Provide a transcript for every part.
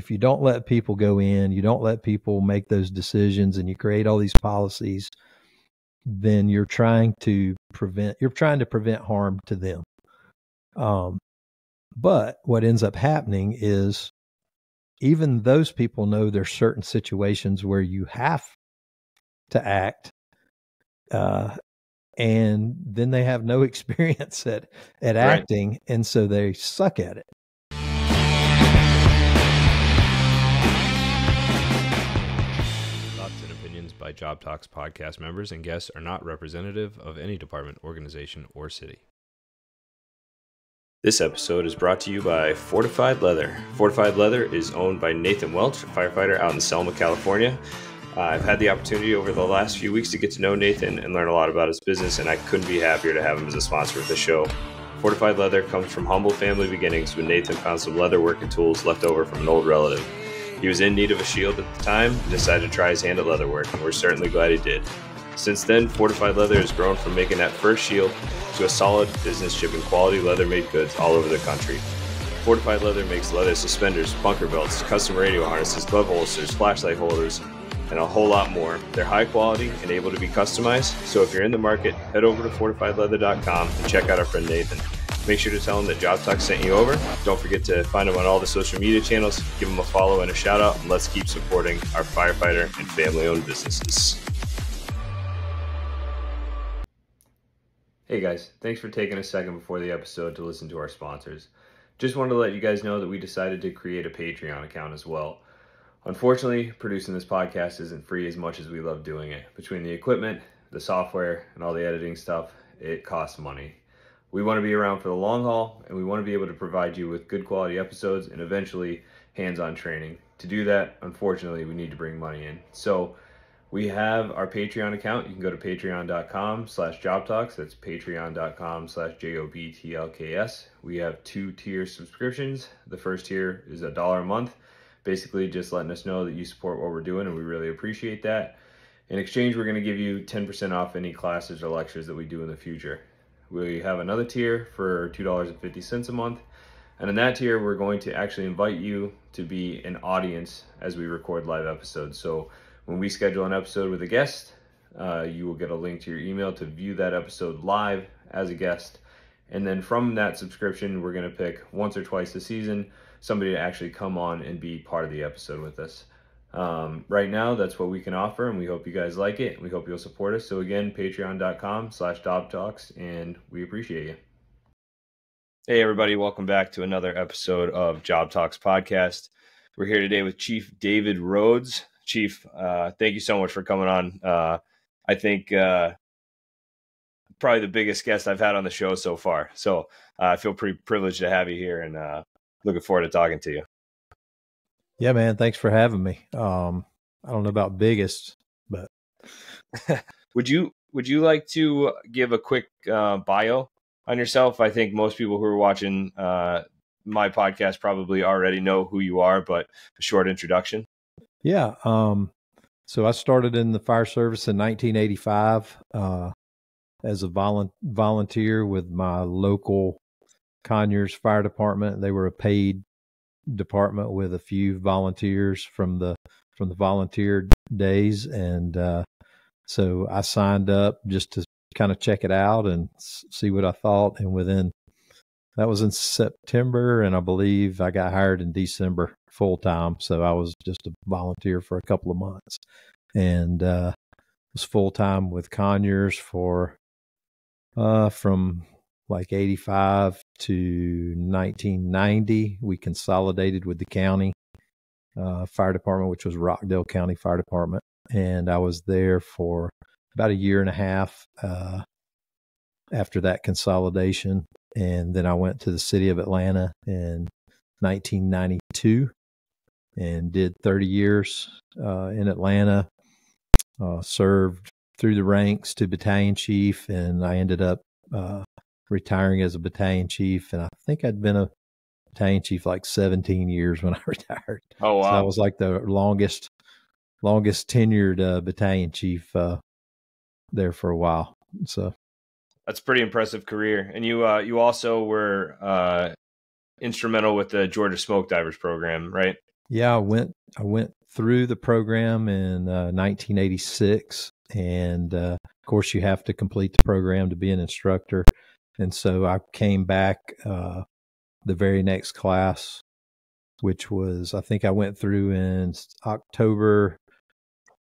if you don't let people go in, you don't let people make those decisions, and you create all these policies, then you're trying to prevent you're trying to prevent harm to them. Um, but what ends up happening is even those people know there's certain situations where you have to act uh, and then they have no experience at at right. acting and so they suck at it by job talks podcast members and guests are not representative of any department organization or city this episode is brought to you by Fortified Leather. Fortified Leather is owned by Nathan Welch, a firefighter out in Selma, California. Uh, I've had the opportunity over the last few weeks to get to know Nathan and learn a lot about his business, and I couldn't be happier to have him as a sponsor of the show. Fortified Leather comes from humble family beginnings when Nathan found some leather working tools left over from an old relative. He was in need of a shield at the time and decided to try his hand at leatherwork, and we're certainly glad he did. Since then, Fortified Leather has grown from making that first shield to a solid business shipping quality leather made goods all over the country. Fortified Leather makes leather suspenders, bunker belts, custom radio harnesses, glove holsters, flashlight holders, and a whole lot more. They're high quality and able to be customized, so if you're in the market, head over to fortifiedleather.com and check out our friend Nathan. Make sure to tell them that Job Talk sent you over. Don't forget to find them on all the social media channels, give them a follow and a shout out, and let's keep supporting our firefighter and family owned businesses. Hey guys, thanks for taking a second before the episode to listen to our sponsors. Just wanted to let you guys know that we decided to create a Patreon account as well. Unfortunately, producing this podcast isn't free as much as we love doing it. Between the equipment, the software, and all the editing stuff, it costs money. We want to be around for the long haul, and we want to be able to provide you with good quality episodes and eventually hands-on training. To do that, unfortunately, we need to bring money in. So we have our Patreon account. You can go to patreon.com slash jobtalks. That's patreon.com slash J-O-B-T-L-K-S. We have two tier subscriptions. The first tier is a dollar a month basically just letting us know that you support what we're doing and we really appreciate that. In exchange, we're going to give you 10% off any classes or lectures that we do in the future. We have another tier for $2.50 a month. And in that tier, we're going to actually invite you to be an audience as we record live episodes. So when we schedule an episode with a guest, uh, you will get a link to your email to view that episode live as a guest. And then from that subscription, we're going to pick once or twice a season somebody to actually come on and be part of the episode with us. Um, right now, that's what we can offer, and we hope you guys like it. We hope you'll support us. So again, patreon.com slash job talks, and we appreciate you. Hey, everybody, welcome back to another episode of Job Talks Podcast. We're here today with Chief David Rhodes. Chief, uh, thank you so much for coming on. Uh, I think uh, probably the biggest guest I've had on the show so far. So uh, I feel pretty privileged to have you here, and uh, looking forward to talking to you. Yeah, man. Thanks for having me. Um, I don't know about biggest, but would you would you like to give a quick uh, bio on yourself? I think most people who are watching uh, my podcast probably already know who you are, but a short introduction. Yeah. Um, so I started in the fire service in 1985 uh, as a volu- volunteer with my local Conyers Fire Department. They were a paid department with a few volunteers from the from the volunteer days, and uh, so I signed up just to kind of check it out and see what I thought. And within that was in September, and I believe I got hired in December full time. So I was just a volunteer for a couple of months, and uh, was full time with Conyers for uh, from like 85 to 1990. We consolidated with the county uh, fire department, which was Rockdale County Fire Department. And I was there for about a year and a half uh, after that consolidation. And then I went to the city of Atlanta in 1992 and did 30 years uh, in Atlanta. Uh, served through the ranks to battalion chief, and I ended up uh, retiring as a battalion chief, and I think I'd been a battalion chief like 17 years when I retired. Oh wow! So I was like the longest, longest tenured uh, battalion chief uh, there for a while. So that's pretty impressive career. And you, uh, you also were uh, instrumental with the Georgia Smoke Divers program, right? Yeah, I went I went through the program in uh, 1986, and uh, of course you have to complete the program to be an instructor. And so I came back uh, the very next class, which was I think I went through in October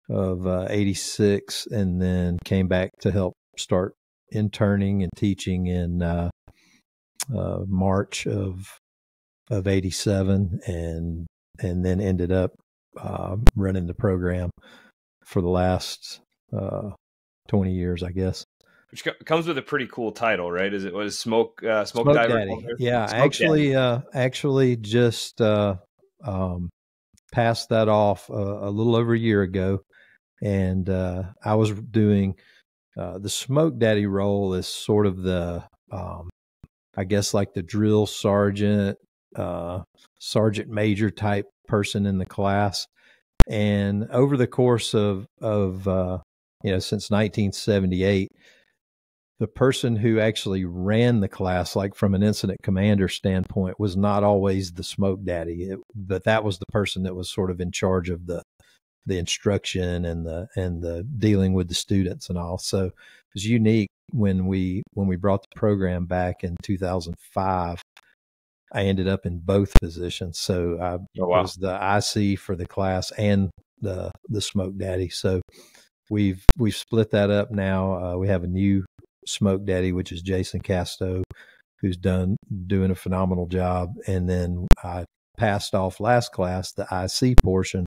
of '86, uh, and then came back to help start interning and teaching in uh, uh, March of of '87, and and then ended up uh, running the program for the last uh, 20 years, I guess. Which comes with a pretty cool title, right? Is it was smoke uh, smoke, smoke diver? Daddy. Yeah, smoke actually, Daddy. Uh, actually, just uh, um, passed that off a little over a year ago, and I was doing the smoke daddy role is sort of the um, I guess like the drill sergeant, uh, sergeant major type person in the class. And over the course of of uh, you know since 1978, the person who actually ran the class, like from an incident commander standpoint, was not always the smoke daddy, it, but that was the person that was sort of in charge of the the instruction and the and the dealing with the students and all. So it was unique when we when we brought the program back in 2005 I ended up in both positions. So I oh, wow. was the IC for the class and the the smoke daddy. So we've we've split that up now. Uh, we have a new smoke daddy, which is Jason Casto, who's done doing a phenomenal job. And then I passed off last class the IC portion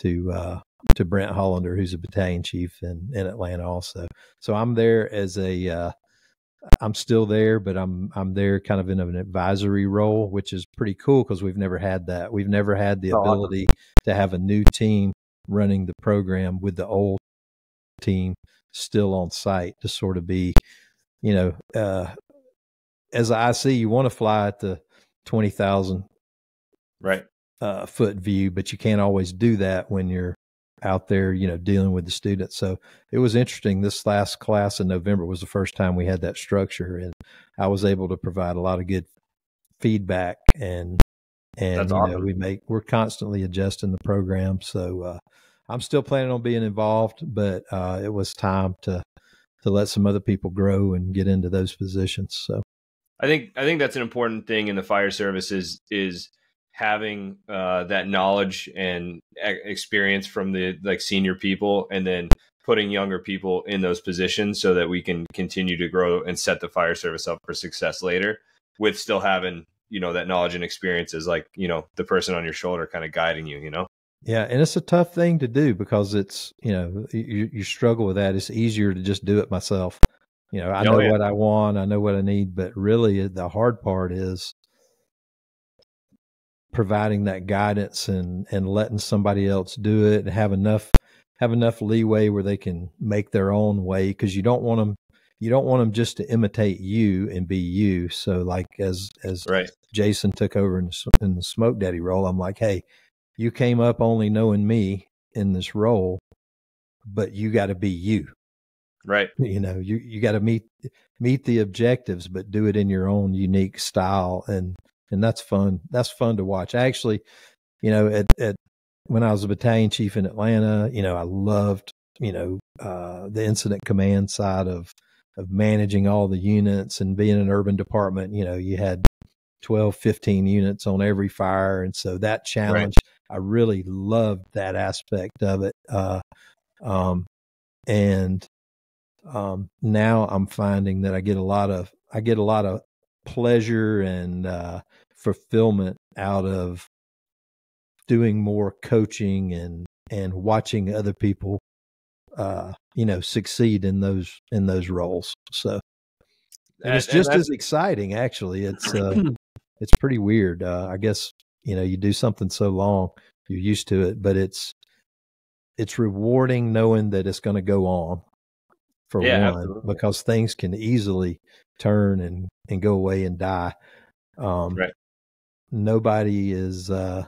to uh, to Brent Hollander, who's a battalion chief in in Atlanta also. So I'm there as a uh, I'm still there, but I'm I'm there kind of in an advisory role, which is pretty cool because we've never had that. We've never had the oh, ability to have a new team running the program with the old team still on site to sort of be, you know, uh, as IC, you want to fly at the twenty thousand right uh, foot view, but you can't always do that when you're out there, you know, dealing with the students. So it was interesting. This last class in November was the first time we had that structure, and I was able to provide a lot of good feedback and and awesome. know we make we're constantly adjusting the program. So uh, I'm still planning on being involved, but uh, it was time to to let some other people grow and get into those positions. So I think I think that's an important thing in the fire service is is having uh, that knowledge and experience from the like senior people and then putting younger people in those positions so that we can continue to grow and set the fire service up for success later with still having you know that knowledge and experiences like you know the person on your shoulder kind of guiding you you know yeah and it's a tough thing to do because it's you know you, you struggle with that it's easier to just do it myself you know i oh, know yeah. what i want i know what i need but really the hard part is providing that guidance and and letting somebody else do it and have enough have enough leeway where they can make their own way because you don't want them you don't want them just to imitate you and be you so like as as right. jason took over in in the smoke daddy role i'm like hey you came up only knowing me in this role but you got to be you right you know you you got to meet meet the objectives but do it in your own unique style and and that's fun. That's fun to watch. Actually, you know, at, at when I was a battalion chief in Atlanta, you know, I loved, you know, uh, the incident command side of of managing all the units and being an urban department. You know, you had 12, 15 units on every fire, and so that challenge, right. I really loved that aspect of it. Uh, um, and um, now I'm finding that I get a lot of I get a lot of pleasure and uh, fulfillment out of doing more coaching and and watching other people uh you know succeed in those in those roles so and it's just as exciting actually it's uh it's pretty weird uh i guess you know you do something so long you're used to it but it's it's rewarding knowing that it's going to go on for yeah, one absolutely. because things can easily turn and and go away and die um right nobody is uh,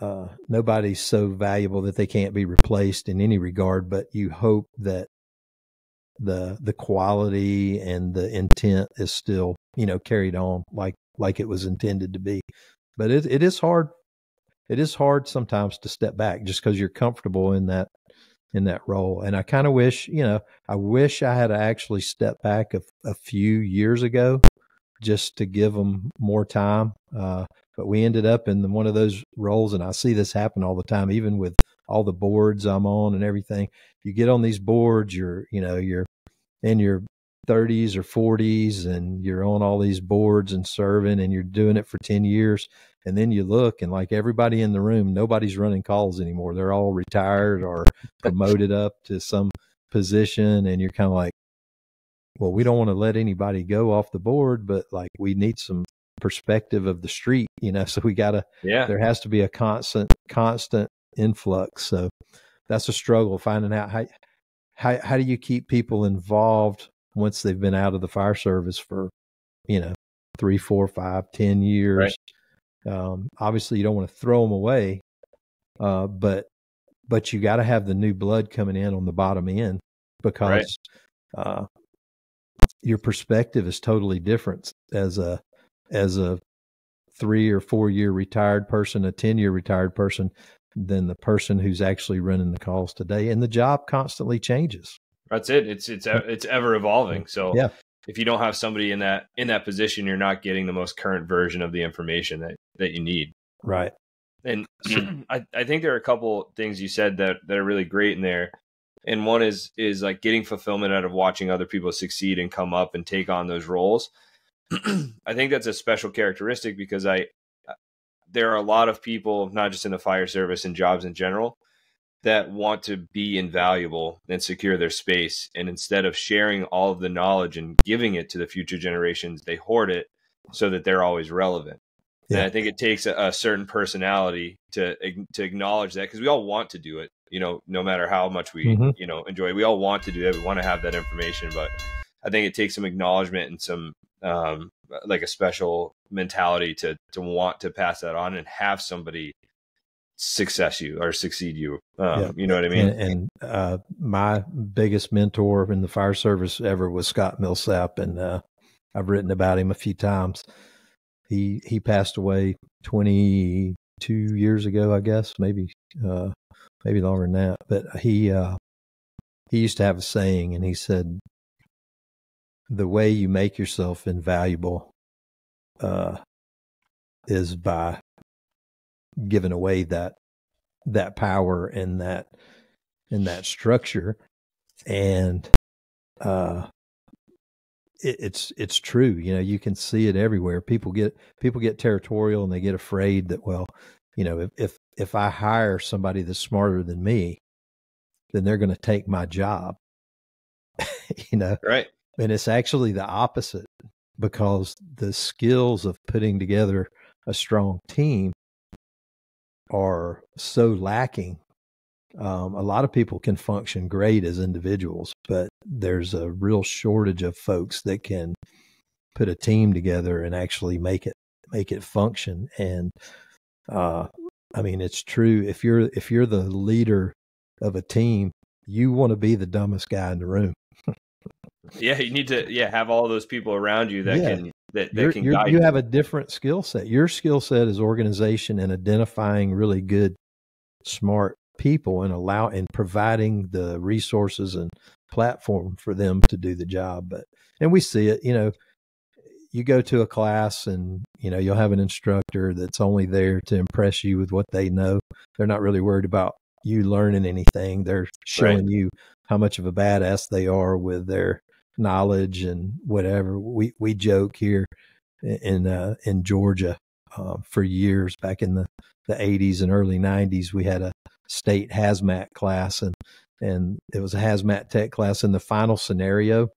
uh, nobody's so valuable that they can't be replaced in any regard. But you hope that the the quality and the intent is still you know carried on like like it was intended to be. But it it is hard. it is hard sometimes to step back just because you're comfortable in that in that role. And I kind of wish, you know, I wish I had actually stepped back a, a few years ago just to give them more time. Uh, but we ended up in one of those roles, and I see this happen all the time, even with all the boards I'm on and everything. You get on these boards, you're, you know, you're in your 30s or 40s, and you're on all these boards and serving, and you're doing it for 10 years. And then you look, and like everybody in the room, nobody's running calls anymore. They're all retired or promoted up to some position, and you're kind of like, well, we don't want to let anybody go off the board, but like we need some perspective of the street, you know. So we got to, yeah, there has to be a constant, constant influx. So that's a struggle finding out how, how, how do you keep people involved once they've been out of the fire service for, you know, three, four, five, ten years. Right. Um, obviously, you don't want to throw them away, uh, but but you got to have the new blood coming in on the bottom end because right. uh, your perspective is totally different as a as a three or four year retired person, a ten year retired person, than the person who's actually running the calls today. And the job constantly changes. That's it. It's it's it's ever evolving. So yeah. if you don't have somebody in that in that position, you're not getting the most current version of the information that that you need. Right. And I, I think there are a couple things you said that, that are really great in there and one is is like getting fulfillment out of watching other people succeed and come up and take on those roles i think that's a special characteristic because i uh, there are a lot of people not just in the fire service and jobs in general that want to be invaluable and secure their space and instead of sharing all of the knowledge and giving it to the future generations they hoard it so that they're always relevant yeah. and i think it takes a, a certain personality to to acknowledge that because we all want to do it you know, no matter how much we, mm-hmm. you know, enjoy, it. we all want to do that. We want to have that information, but I think it takes some acknowledgement and some, um, like a special mentality to, to want to pass that on and have somebody success you or succeed you. Um, yeah. You know what I mean? And, and uh, my biggest mentor in the fire service ever was Scott Millsap, and uh, I've written about him a few times. He he passed away twenty two years ago, I guess, maybe uh, maybe longer than that. But he uh, he used to have a saying, and he said, "The way you make yourself invaluable uh, is by giving away that that power and that and that structure." And uh, it, it's it's true. You know, you can see it everywhere. People get people get territorial and they get afraid that well, you know, if if if I hire somebody that's smarter than me, then they're going to take my job. you know, right? And it's actually the opposite because the skills of putting together a strong team are so lacking. Um, a lot of people can function great as individuals, but there's a real shortage of folks that can put a team together and actually make it make it function. And uh, I mean, it's true. If you're if you're the leader of a team, you want to be the dumbest guy in the room. yeah, you need to yeah have all those people around you that yeah. can that, that can guide you. You have a different skill set. Your skill set is organization and identifying really good, smart people and allow and providing the resources and platform for them to do the job. But and we see it, you know, you go to a class and you know you'll have an instructor that's only there to impress you with what they know they're not really worried about you learning anything they're showing right. you how much of a badass they are with their knowledge and whatever we we joke here in uh, in Georgia uh, for years back in the the 80s and early 90s we had a state hazmat class and and it was a hazmat tech class in the final scenario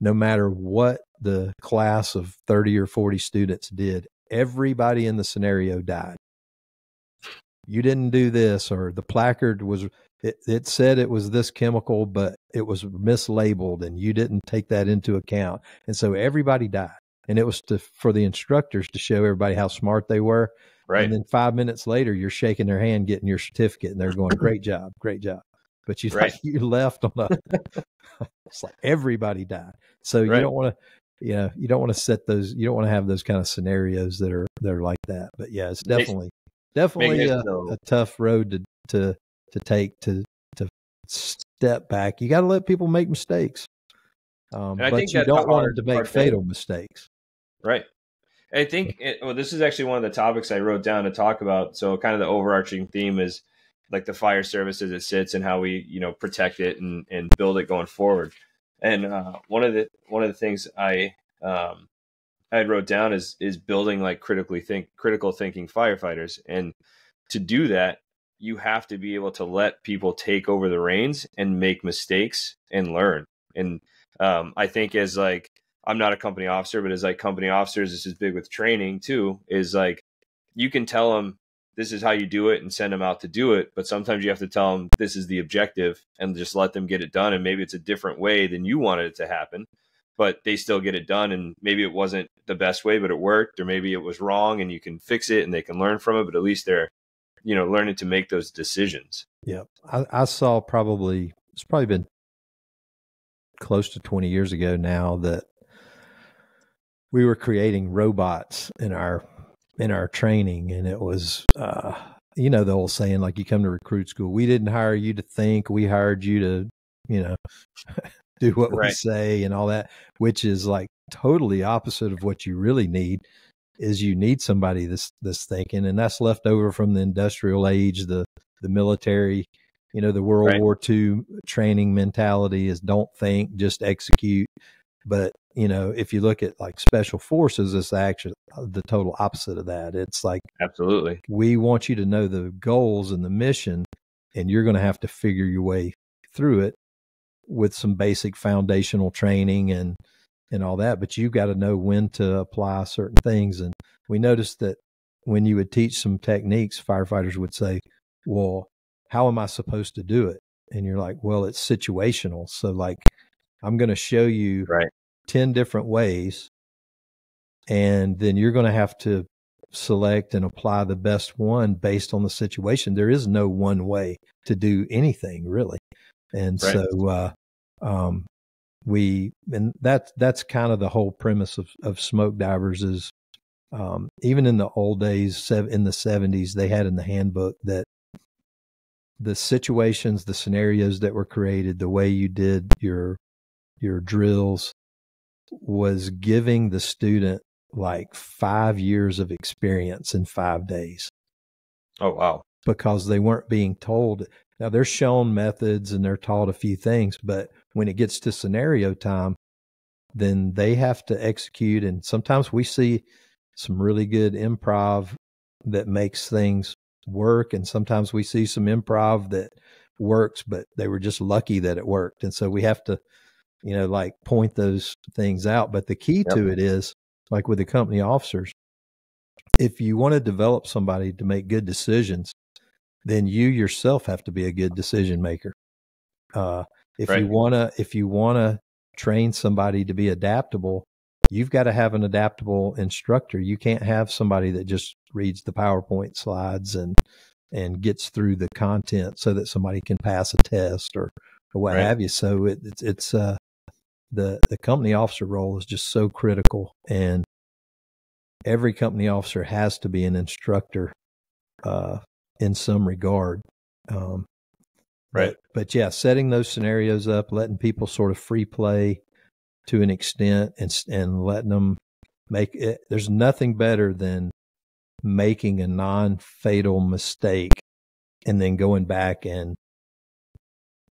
no matter what the class of 30 or 40 students did, everybody in the scenario died. You didn't do this, or the placard was, it, it said it was this chemical, but it was mislabeled and you didn't take that into account. And so everybody died. And it was to, for the instructors to show everybody how smart they were. Right. And then five minutes later, you're shaking their hand, getting your certificate, and they're going, "Great job, great job." But you right. like, you left on a. it's like everybody died, so right. you don't want to you know, you don't want to set those, you don't want to have those kind of scenarios that are, that are like that. But yeah, it's definitely. Definitely a, a, tough road to to to take to to step back. You got to let people make mistakes, um, but you don't want them to make fatal thing. mistakes. Right. I think it, well, this is actually one of the topics I wrote down to talk about. So, kind of the overarching theme is like the fire service as it sits and how we, you know, protect it and, and build it going forward. And uh, one of the one of the things I um, I wrote down is is building like critically think critical thinking firefighters. And to do that, you have to be able to let people take over the reins and make mistakes and learn. And um, I think as like I'm not a company officer, but as like company officers, this is big with training too. Is like you can tell them this is how you do it and send them out to do it, but sometimes you have to tell them this is the objective and just let them get it done. And maybe it's a different way than you wanted it to happen, but they still get it done. And maybe it wasn't the best way, but it worked, or maybe it was wrong and you can fix it and they can learn from it. But at least they're you know learning to make those decisions yeah I, I, saw probably it's probably been close to 20 years ago now that we were creating robots in our in our training and it was uh you know the old saying like you come to recruit school we didn't hire you to think we hired you to you know do what right. we say and all that which is like totally opposite of what you really need is you need somebody that's that's thinking, and that's left over from the industrial age, the the military, you know, the World right. War II training mentality is don't think, just execute. But you know, if you look at like special forces, it's actually uh, the total opposite of that. It's like absolutely, we want you to know the goals and the mission, and you're going to have to figure your way through it with some basic foundational training and and all that, but you've got to know when to apply certain things. And we noticed that when you would teach some techniques, firefighters would say, Well, how am I supposed to do it? And you're like, Well, it's situational. So, like, I'm going to show you right. 10 different ways, and then you're going to have to select and apply the best one based on the situation. There is no one way to do anything, really. And right. so, uh, um, we and that's that's kind of the whole premise of, of smoke divers is um, even in the old days in the 70s they had in the handbook that the situations the scenarios that were created the way you did your your drills was giving the student like five years of experience in five days oh wow because they weren't being told now they're shown methods and they're taught a few things but when it gets to scenario time, then they have to execute. And sometimes we see some really good improv that makes things work. And sometimes we see some improv that works, but they were just lucky that it worked. And so we have to, you know, like point those things out. But the key yep. to it is like with the company officers, if you want to develop somebody to make good decisions, then you yourself have to be a good decision maker. Uh, if right. you wanna if you wanna train somebody to be adaptable, you've got to have an adaptable instructor. You can't have somebody that just reads the PowerPoint slides and and gets through the content so that somebody can pass a test or, or what right. have you. So it, it's it's uh the the company officer role is just so critical and every company officer has to be an instructor uh, in some regard. Um, Right. But, but yeah, setting those scenarios up, letting people sort of free play to an extent and, and letting them make it. There's nothing better than making a non fatal mistake and then going back and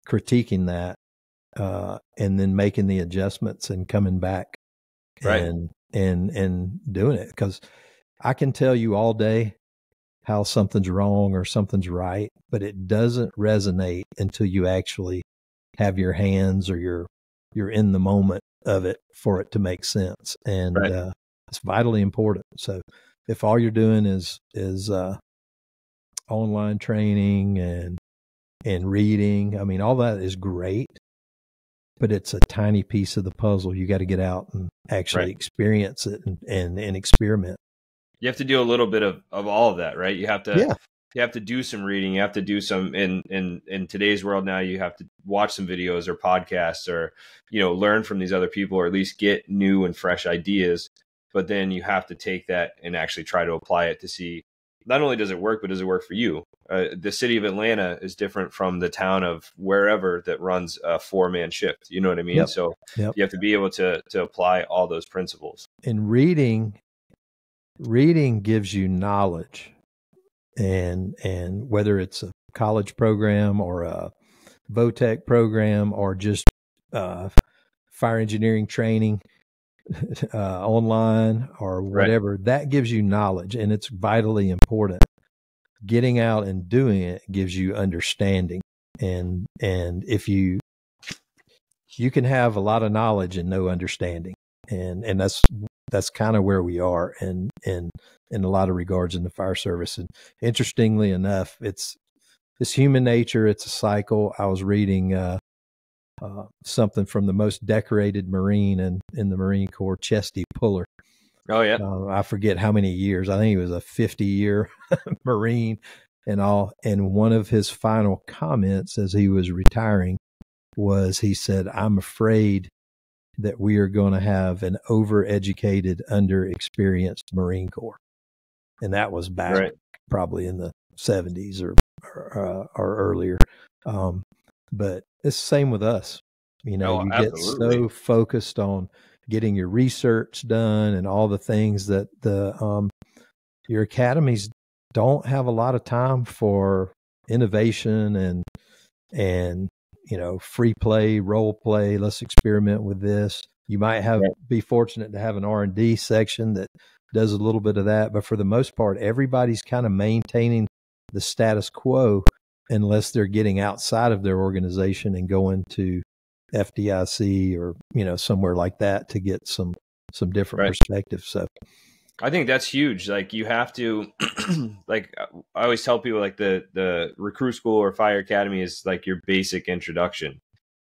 critiquing that uh, and then making the adjustments and coming back right. and and and doing it because I can tell you all day how something's wrong or something's right, but it doesn't resonate until you actually have your hands or you're you're in the moment of it for it to make sense. And right. uh, it's vitally important. So if all you're doing is is uh, online training and and reading, I mean, all that is great, but it's a tiny piece of the puzzle. You got to get out and actually right. experience it and, and, and experiment you have to do a little bit of, of all of that, right? You have to yeah. you have to do some reading, you have to do some in in in today's world now you have to watch some videos or podcasts or you know learn from these other people or at least get new and fresh ideas. But then you have to take that and actually try to apply it to see not only does it work, but does it work for you? Uh, the city of Atlanta is different from the town of wherever that runs a four man shift. You know what I mean? Yep. So yep. you have to be able to to apply all those principles. And reading, reading gives you knowledge, and and whether it's a college program or a Votech program or just uh, fire engineering training uh, online or whatever, right. that gives you knowledge and it's vitally important. Getting out and doing it gives you understanding. And, and if you, you can have a lot of knowledge and no understanding. And, and that's, that's kind of where we are and, and in a lot of regards in the fire service. And interestingly enough, it's, it's human nature. It's a cycle. I was reading, uh, uh, something from the most decorated Marine in, in the Marine Corps, Chesty Puller. Oh, yeah. Uh, I forget how many years. I think he was a 50 year Marine and all. And one of his final comments as he was retiring was he said, I'm afraid that we are going to have an overeducated, underexperienced Marine Corps. And that was back right. probably in the 70s or, or, uh, or earlier. Um, but it's the same with us. You know, oh, you absolutely. get so focused on getting your research done and all the things that the um, your academies don't have a lot of time for innovation and and you know free play role play let's experiment with this you might have be fortunate to have an r&d section that does a little bit of that but for the most part everybody's kind of maintaining the status quo unless they're getting outside of their organization and going to FDIC or you know somewhere like that to get some some different right. perspective. So I think that's huge. Like you have to like I always tell people like the the recruit school or fire academy is like your basic introduction.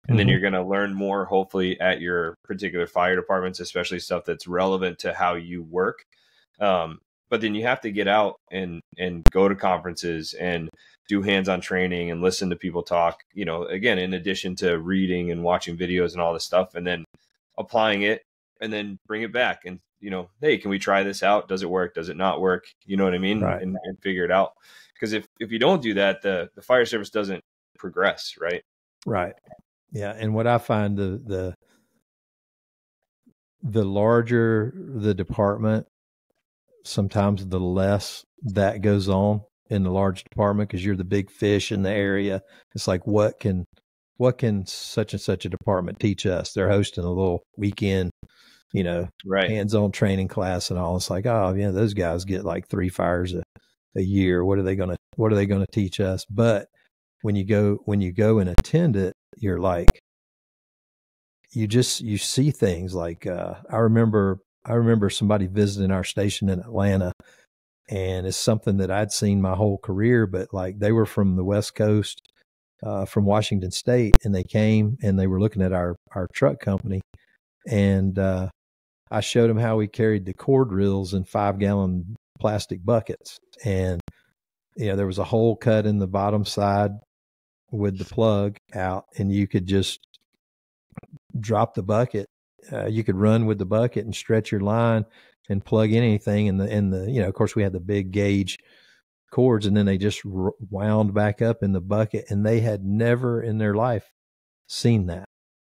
And mm-hmm. then you're going to learn more hopefully at your particular fire departments, especially stuff that's relevant to how you work. Um, but then you have to get out and and go to conferences and do hands-on training and listen to people talk you know again in addition to reading and watching videos and all this stuff and then applying it and then bring it back and you know hey can we try this out? Does it work? Does it not work? You know what i mean? Right. and, and figure it out. Because if if you don't do that the the fire service doesn't progress right? Right. Yeah and what i find the the the larger the department sometimes the less that goes on in the large department because you're the big fish in the area. It's like what can what can such and such a department teach us? They're hosting a little weekend, you know, right. hands-on training class and all. It's like, oh yeah, those guys get like three fires a, a year. What are they gonna what are they gonna teach us? But when you go when you go and attend it, you're like you just you see things like uh, I remember I remember somebody visiting our station in Atlanta and it's something that I'd seen my whole career, but like they were from the West Coast, uh, from Washington State, and they came and they were looking at our our truck company, and uh, I showed them how we carried the cord reels in five gallon plastic buckets, and you know there was a hole cut in the bottom side with the plug out, and you could just drop the bucket uh, you could run with the bucket and stretch your line and plug in anything. And the, and the, you know, of course we had the big gauge cords and then they just wound back up in the bucket and they had never in their life seen that.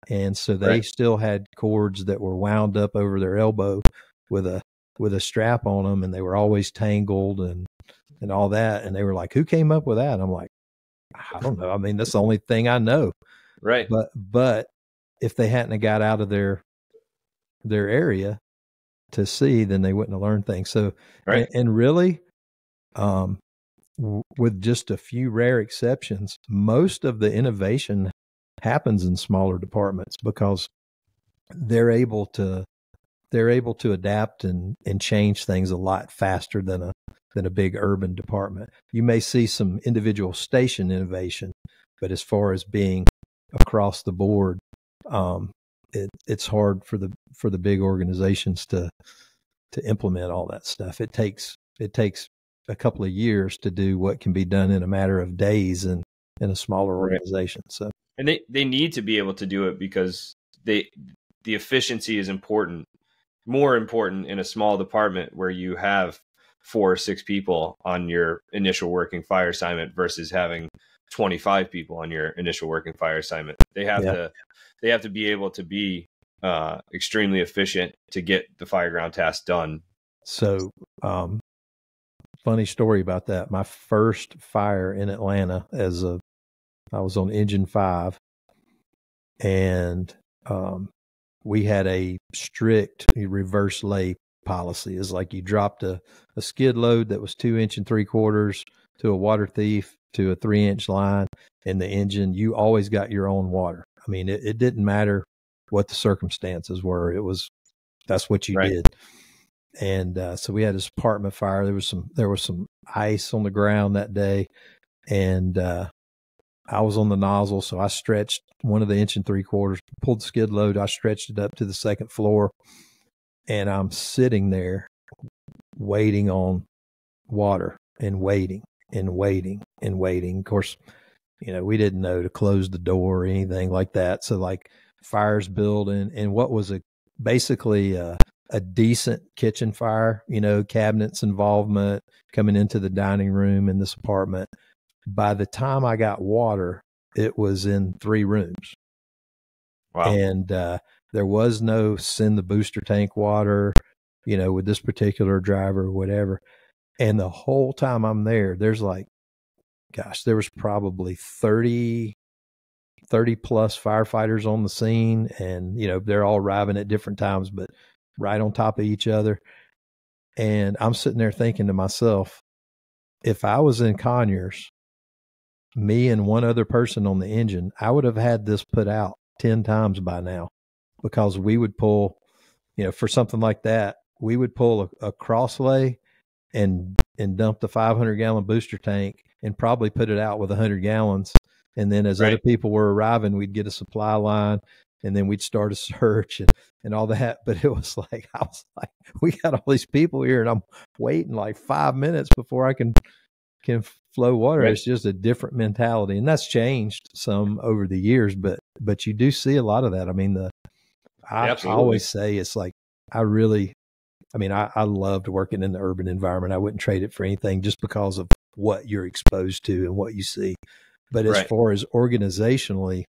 And so they right. still had cords that were wound up over their elbow with a, with a strap on them and they were always tangled and, and all that. And they were like, who came up with that? I'm like, I don't know. I mean, that's the only thing I know. Right. But, but if they hadn't got out of their their area to see, then they wouldn't have learned things. So, right. and, and really, um, w- with just a few rare exceptions, most of the innovation happens in smaller departments because they're able to they're able to adapt and and change things a lot faster than a than a big urban department. You may see some individual station innovation, but as far as being across the board, um, it, it's hard for the for the big organizations to to implement all that stuff. It takes it takes a couple of years to do what can be done in a matter of days in in a smaller organization. So and they they need to be able to do it because they the efficiency is important, more important in a small department where you have four or six people on your initial working fire assignment versus having 25 people on your initial working fire assignment. They have yeah. to they have to be able to be uh, extremely efficient to get the fireground task done. So, um, funny story about that. My first fire in Atlanta as a I was on engine five, and um, we had a strict reverse lay policy. Is like you dropped a, a skid load that was two inch and three quarters to a water thief to a three inch line in the engine. You always got your own water. I mean, it, it didn't matter what the circumstances were. It was that's what you right. did. And uh, so we had this apartment fire. There was some there was some ice on the ground that day, and uh, I was on the nozzle, so I stretched one of the inch and three quarters, pulled the skid load. I stretched it up to the second floor, and I'm sitting there waiting on water and waiting and waiting and waiting. Of course, you know, we didn't know to close the door or anything like that. So like fires building and what was a basically a, a decent kitchen fire, you know, cabinets involvement coming into the dining room in this apartment by the time I got water, it was in three rooms. Wow. And uh, there was no send the booster tank water, you know, with this particular driver or whatever. And the whole time I'm there, there's like, gosh, there was probably 30, 30 plus firefighters on the scene. And, you know, they're all arriving at different times, but right on top of each other. And I'm sitting there thinking to myself, if I was in Conyers me and one other person on the engine, I would have had this put out 10 times by now because we would pull, you know, for something like that, we would pull a, a cross lay and and dump the 500 gallon booster tank and probably put it out with 100 gallons. And then as right. other people were arriving, we'd get a supply line and then we'd start a search and, and all that. But it was like, I was like, we got all these people here and I'm waiting like five minutes before I can can flow water. Right. It's just a different mentality, and that's changed some over the years. But but you do see a lot of that. I mean, the I, I always say it's like I really, I mean, I, I loved working in the urban environment. I wouldn't trade it for anything, just because of what you're exposed to and what you see. But as right. far as organizationally,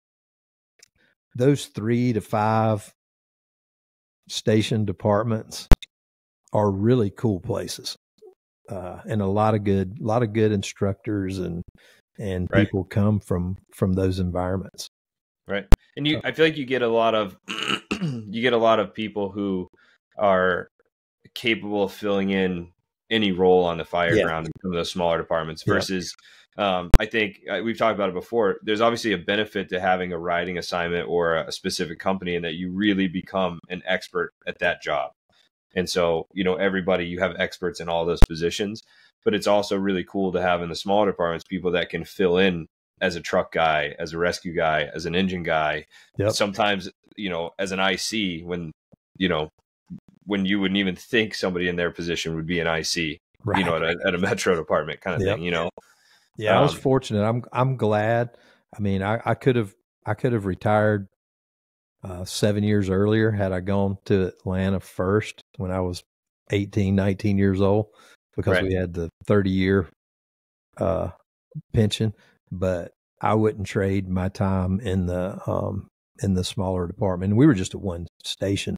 those three to five station departments are really cool places uh, and a lot of good, a lot of good instructors and and right. people come from from those environments. Right, and you, I feel like you get a lot of you get a lot of people who are capable of filling in any role on the fire yeah. ground in some of those smaller departments versus yeah. um, I think uh, we've talked about it before. There's obviously a benefit to having a riding assignment or a specific company, and that you really become an expert at that job. And so, you know, everybody, you have experts in all those positions, but it's also really cool to have in the smaller departments people that can fill in as a truck guy, as a rescue guy, as an engine guy. Yep. Sometimes, you know, as an IC when, you know, when you wouldn't even think somebody in their position would be an IC, right. you know, at a, at a, metro department kind of yep. thing, you know? Yeah, um, I was um, fortunate. I'm, I'm glad. I mean, I, I could have, I could have retired uh, seven years earlier had I gone to Atlanta first when I was 18, 19 years old, because right. we had the 30 year uh, pension. But I wouldn't trade my time in the um, in the smaller department. We were just a one station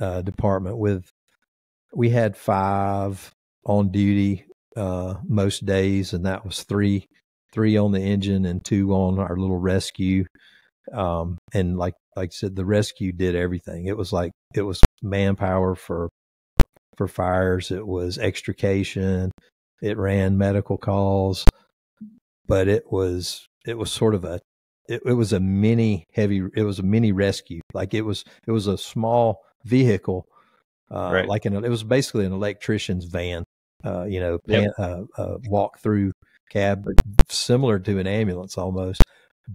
uh, department with we had five on duty uh, most days, and that was three three on the engine and two on our little rescue. Um, and like like I said, the rescue did everything. It was like it was manpower for for fires. It was extrication. It ran medical calls, but it was it was sort of a it, it was a mini heavy. It was a mini rescue. Like it was it was a small vehicle, uh, right. like an it was basically an electrician's van. Uh, you know, pan, yep. uh, uh, walk through cab, similar to an ambulance almost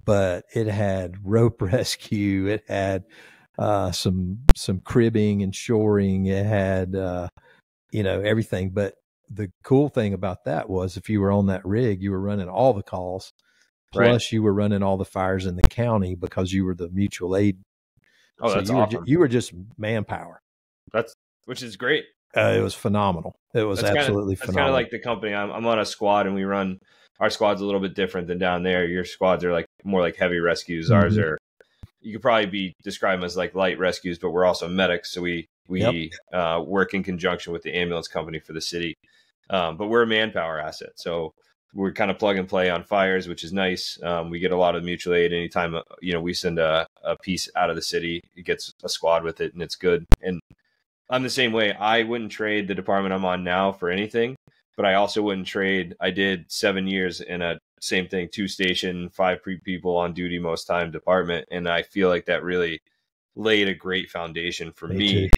but it had rope rescue. It had uh, some some cribbing and shoring. It had uh, you know everything. But the cool thing about that was if you were on that rig, you were running all the calls. Plus, right. you were running all the fires in the county because you were the mutual aid. Oh, so that's you awesome. Were, you were just manpower. That's which is great. Uh, it was phenomenal. It was that's absolutely kinda, phenomenal. That's kind of like the company. I'm, I'm on a squad, and we run. Our squad's a little bit different than down there. Your squads are like more like heavy rescues. Mm-hmm. Ours are. You could probably be described as like light rescues, but we're also medics. So we we Yep. uh, work in conjunction with the ambulance company for the city. Um, but we're a manpower asset, so we're kind of plug and play on fires, which is nice. Um, we get a lot of mutual aid anytime uh, you know we send a, a piece out of the city. It gets a squad with it, and it's good. And I'm the same way. I wouldn't trade the department I'm on now for anything, but I also wouldn't trade. I did seven years in a same thing, two station, five pre people on duty most time department, and I feel like that really laid a great foundation for Me me,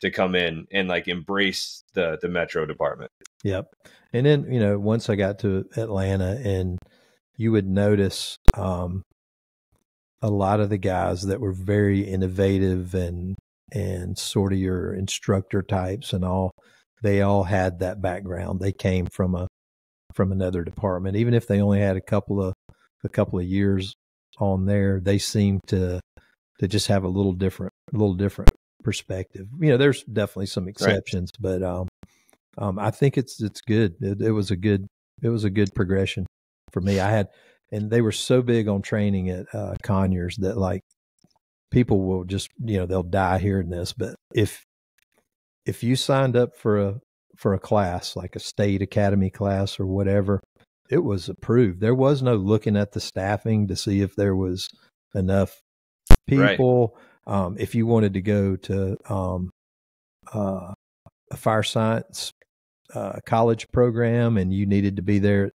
to come in and like embrace the the metro department. Yep. And then, you know, once I got to Atlanta and you would notice um, a lot of the guys that were very innovative and and sort of your instructor types and all, they all had that background. They came from a from another department. Even if they only had a couple of a couple of years on there, they seemed to to just have a little different a little different perspective. You know, there's definitely some exceptions, but um um, I think it's it's good. It, it was a good it was a good progression for me. I had, and they were so big on training at uh, Conyers that like people will just you know they'll die hearing this, but if if you signed up for a for a class like a state academy class or whatever, it was approved. There was no looking at the staffing to see if there was enough Right. people. Um, if you wanted to go to um, uh, a fire science uh, college program and you needed to be there at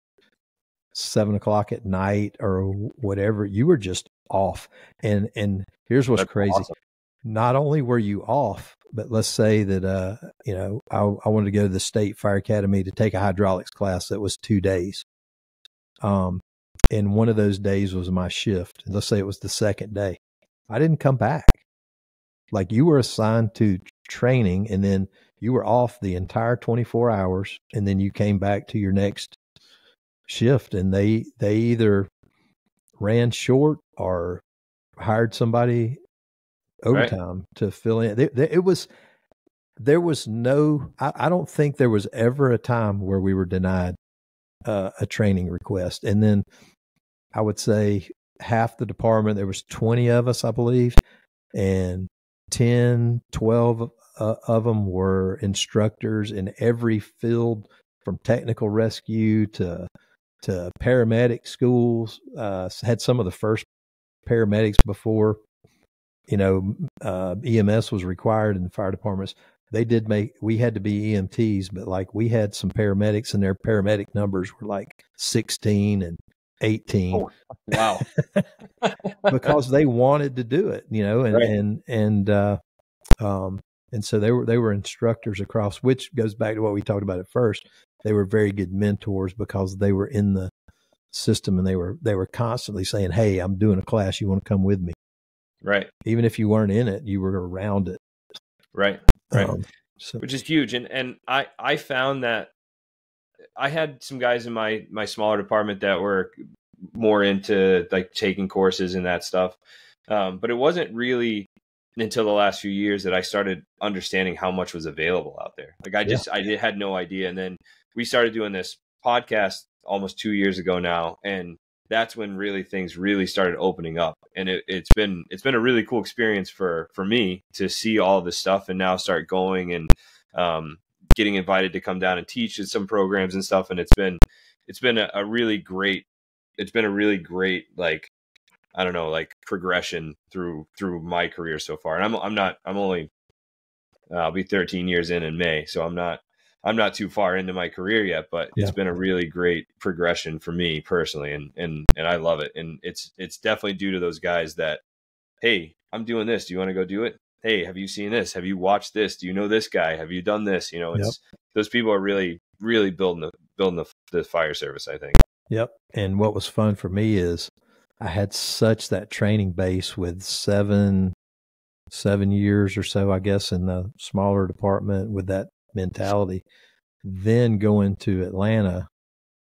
seven o'clock at night or whatever, you were just off. And and here's what's That's crazy: awesome. Not only were you off, but let's say that uh, you know I, I wanted to go to the state fire academy to take a hydraulics class that was two days. Um, and one of those days was my shift. Let's say it was the second day. I didn't come back. Like you were assigned to training and then you were off the entire 24 hours and then you came back to your next shift and they they either ran short or hired somebody Right. overtime to fill in. They- they- it was there was no I, I don't think there was ever a time where we were denied uh, a training request. And then i would say half the department there was 20 of us i believe and 10 12 uh, of them were instructors in every field from technical rescue to to paramedic schools uh, had some of the first paramedics before you know uh, ems was required in the fire departments they did make we had to be emts but like we had some paramedics and their paramedic numbers were like 16 and 18 Oh, Wow. because they wanted to do it, you know, and Right. and and uh, um, and so they were they were instructors across, which goes back to what we talked about at first. They were very good mentors because they were in the system and they were they were constantly saying, "Hey, I'm doing a class. You want to come with me?" Right. Even if you weren't in it, you were around it. Right. Right. Um, so which is huge and and i i found that i had some guys in my my smaller department that were more into like taking courses and that stuff um, but it wasn't really until the last few years that i started understanding how much was available out there like i just i did, had no idea and then we started doing this podcast almost two years ago now and that's when really things really started opening up. And it, it's been it's been a really cool experience for for me to see all this stuff and now start going and um, getting invited to come down and teach at some programs and stuff. And it's been it's been a, a really great it's been a really great like i don't know like progression through through my career so far. And i'm i'm not i'm only uh, i'll be 13 years in in may so i'm not i'm not too far into my career yet but Yeah. it's been a really great progression for me personally and and and i love it. And it's it's definitely due to those guys that hey i'm doing this. Do you want to go do it? Hey have you seen this? Have you watched this? Do you know this guy? Have you done this? You know it's those people are really really building the building the, the fire service i think. Yep. And what was fun for me is I had such that training base with seven, seven years or so, I guess, in the smaller department with that mentality. Then going to Atlanta,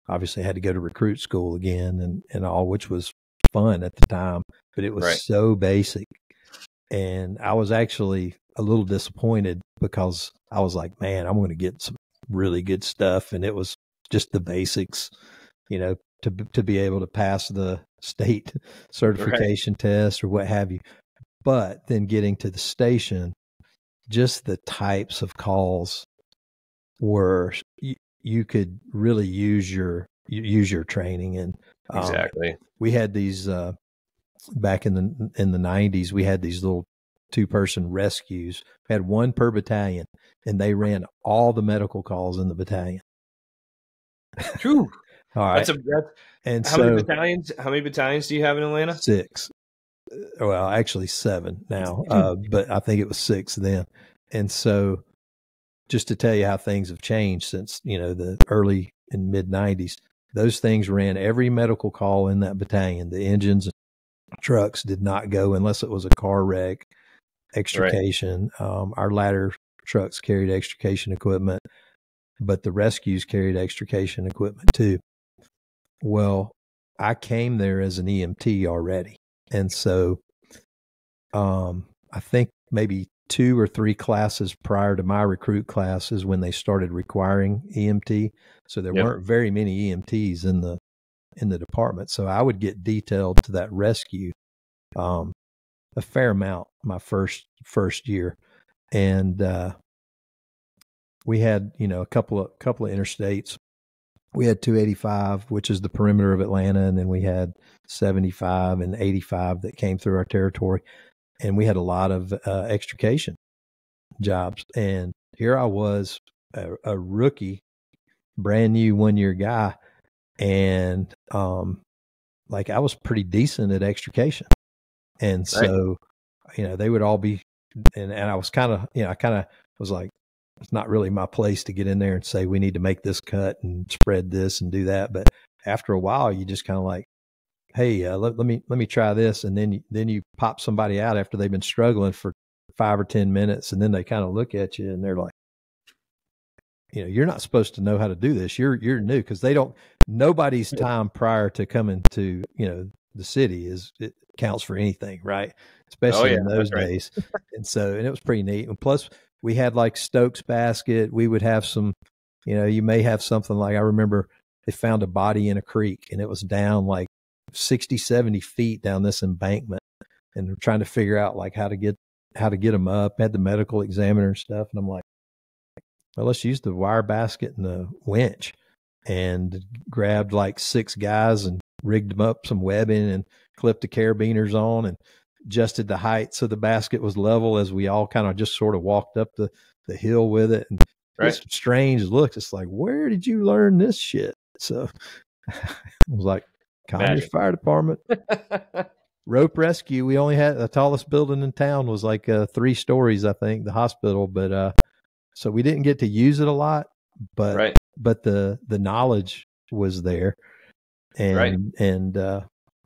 obviously I had to go to recruit school again and, and all, which was fun at the time, but it was Right. so basic. and I was actually a little disappointed because I was like, man, I'm going to get some really good stuff, and it was just the basics, you know, to to be able to pass the state certification right. test or what have you. But then getting to the station, just the types of calls were you, you could really use your use your training and um, exactly. we had these uh, back in the in the 90s we had these little two person rescues. We had one per battalion and they ran all the medical calls in the battalion. True. all right. that's a that's, and how so, many battalions how many battalions do you have in atlanta? Six. Well actually seven now uh, but i think it was six then. And so just to tell you how things have changed since you know the early and mid 90s those things ran every medical call in that battalion the engines and trucks did not go unless it was a car wreck extrication right. um, our ladder trucks carried extrication equipment but the rescues carried extrication equipment too well i came there as an emt already and so um, i think maybe two or three classes prior to my recruit class is when they started requiring EMT. So there yep. weren't very many EMTs in the in the department. So I would get detailed to that rescue um, a fair amount my first first year, and uh, we had you know a couple of couple of interstates. We had 285, which is the perimeter of Atlanta, and then we had 75 and 85 that came through our territory and we had a lot of uh, extrication jobs. And here I was, a, a rookie, brand new one year guy, and um, like I was pretty decent at extrication. And so, right. you know, they would all be, and, and I was kind of, you know, I kind of was like, it's not really my place to get in there and say we need to make this cut and spread this and do that. But after a while, you just kind of like, hey, uh, let, let me let me try this, and then you, then you pop somebody out after they've been struggling for five or ten minutes, and then they kind of look at you and they're like, you know, you're not supposed to know how to do this. You're you're new because they don't. Nobody's time prior to coming to you know the city is it counts for anything, right? Especially oh, yeah, in those days. And so, and it was pretty neat. And plus, we had like Stokes basket. We would have some, you know, you may have something like I remember they found a body in a creek and it was down like 60, 70 feet down this embankment and we're trying to figure out like how to get, how to get them up. Had the medical examiner and stuff. And I'm like, well, let's use the wire basket and the winch and grabbed like six guys and rigged them up some webbing and clipped the carabiners on and adjusted the height so the basket was level as we all kind of just sort of walked up the, the hill with it and right. strange looks. It's like, where did you learn this shit? So I was like, Conyers Fire Department. Rope rescue. We only had the tallest building in town was like uh, three stories, I think, the hospital. But uh, so we didn't get to use it a lot, but right. but the the knowledge was there, and right. and uh,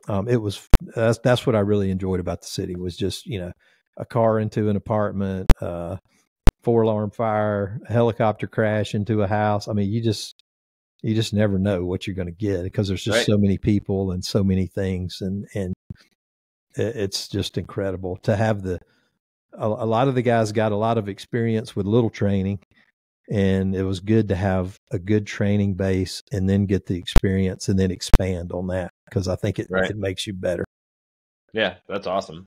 um, it was that's that's what I really enjoyed about the city was just you know a car into an apartment, uh, four alarm fire, a helicopter crash into a house. I mean, you just you just never know what you're going to get because there's just right. so many people and so many things and and it's just incredible to have the a, a, lot of the guys got a lot of experience with little training and it was good to have a good training base and then get the experience and then expand on that because I think it right. it makes you better. Yeah, that's awesome.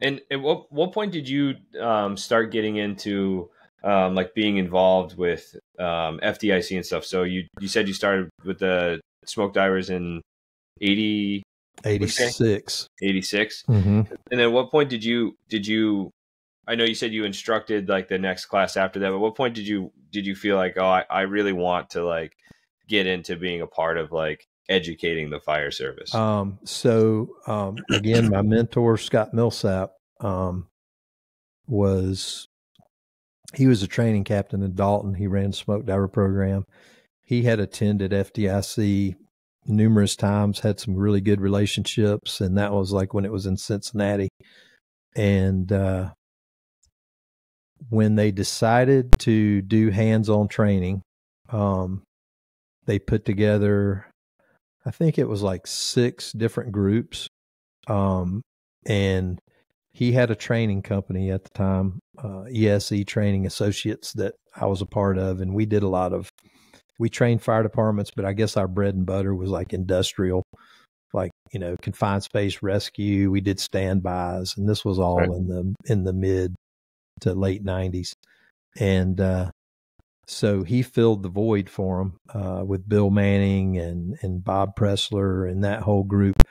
And at what what point did you um, start getting into um, like being involved with um, FDIC and stuff. So you you said you started with the smoke divers in 80 86 86 mm-hmm. and at what point did you did you i know you said you instructed like the next class after that but what point did you did you feel like oh i, I really want to like get into being a part of like educating the fire service um so um again my mentor scott millsap um was he was a training captain in Dalton. He ran smoke diver program. He had attended FDIC numerous times, had some really good relationships, and that was like when it was in Cincinnati. And uh, when they decided to do hands-on training, um, they put together, I think it was like six different groups, um, and he had a training company at the time, uh, ESE Training Associates, that I was a part of, and we did a lot of. We trained fire departments, but I guess our bread and butter was like industrial, like you know, confined space rescue. We did standbys, and this was all right. in the in the mid to late '90s, and uh, so he filled the void for him uh, with Bill Manning and and Bob Pressler and that whole group.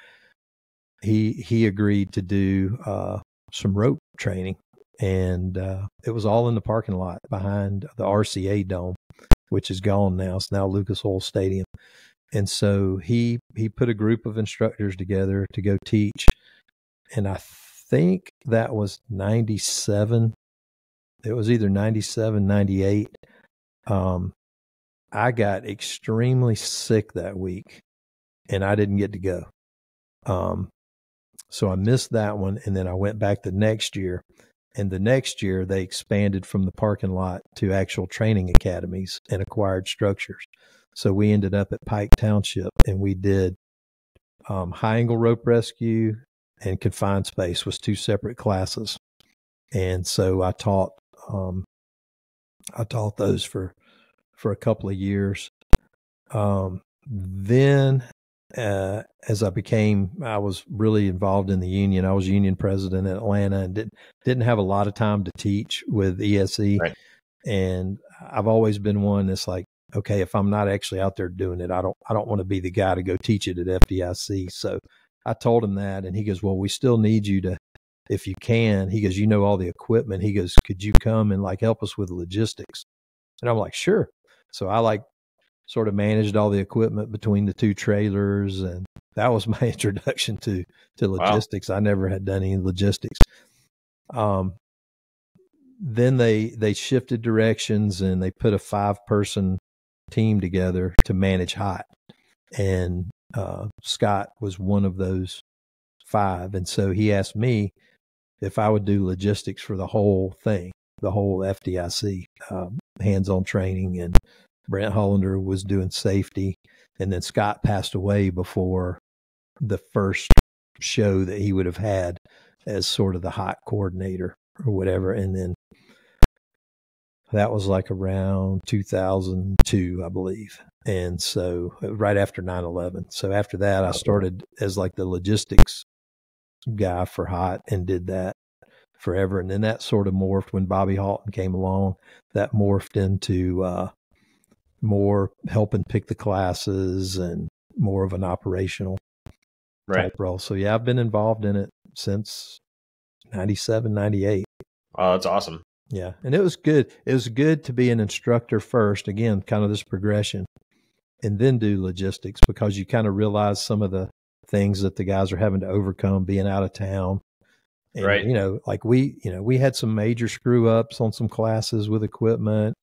He he agreed to do uh, some rope training, and uh, it was all in the parking lot behind the RCA Dome, which is gone now. It's now Lucas Oil Stadium, and so he he put a group of instructors together to go teach, and I think that was ninety seven. It was either 97, 98 um, I got extremely sick that week and I didn't get to go. Um, so I missed that one. And then I went back the next year. And the next year, they expanded from the parking lot to actual training academies and acquired structures. So we ended up at Pike Township and we did um, high angle rope rescue and confined space was two separate classes. And so I taught um, I taught those for for a couple of years. Um, then, uh, as I became, I was really involved in the union. I was union president in Atlanta and didn't didn't have a lot of time to teach with ESE. Right. And I've always been one that's like, okay, if I'm not actually out there doing it, I don't I don't want to be the guy to go teach it at FDIC. So I told him that, and he goes, well, we still need you to if you can, he goes, you know all the equipment. He goes, could you come and like help us with logistics? And I'm like, sure. So I like sort of managed all the equipment between the two trailers, and that was my introduction to to logistics. Wow. I never had done any logistics. Um, then they they shifted directions and they put a five person team together to manage hot, and uh, Scott was one of those five, and so he asked me if I would do logistics for the whole thing, the whole FDIC, um, hands-on training, and Brent Hollander was doing safety, and then Scott passed away before the first show that he would have had as sort of the hot coordinator or whatever, and then that was like around 2002 i believe and so right after 9-11 so after that i started as like the logistics guy for Hot and did that forever. And then that sort of morphed when Bobby Halton came along. That morphed into uh, more helping pick the classes and more of an operational right. type role. So yeah, I've been involved in it since 97, 98. Oh, that's awesome. Yeah. And it was good. It was good to be an instructor first. Again, kind of this progression and then do logistics because you kind of realize some of the things that the guys are having to overcome being out of town. And, right. You know, like we, you know, we had some major screw ups on some classes with equipment,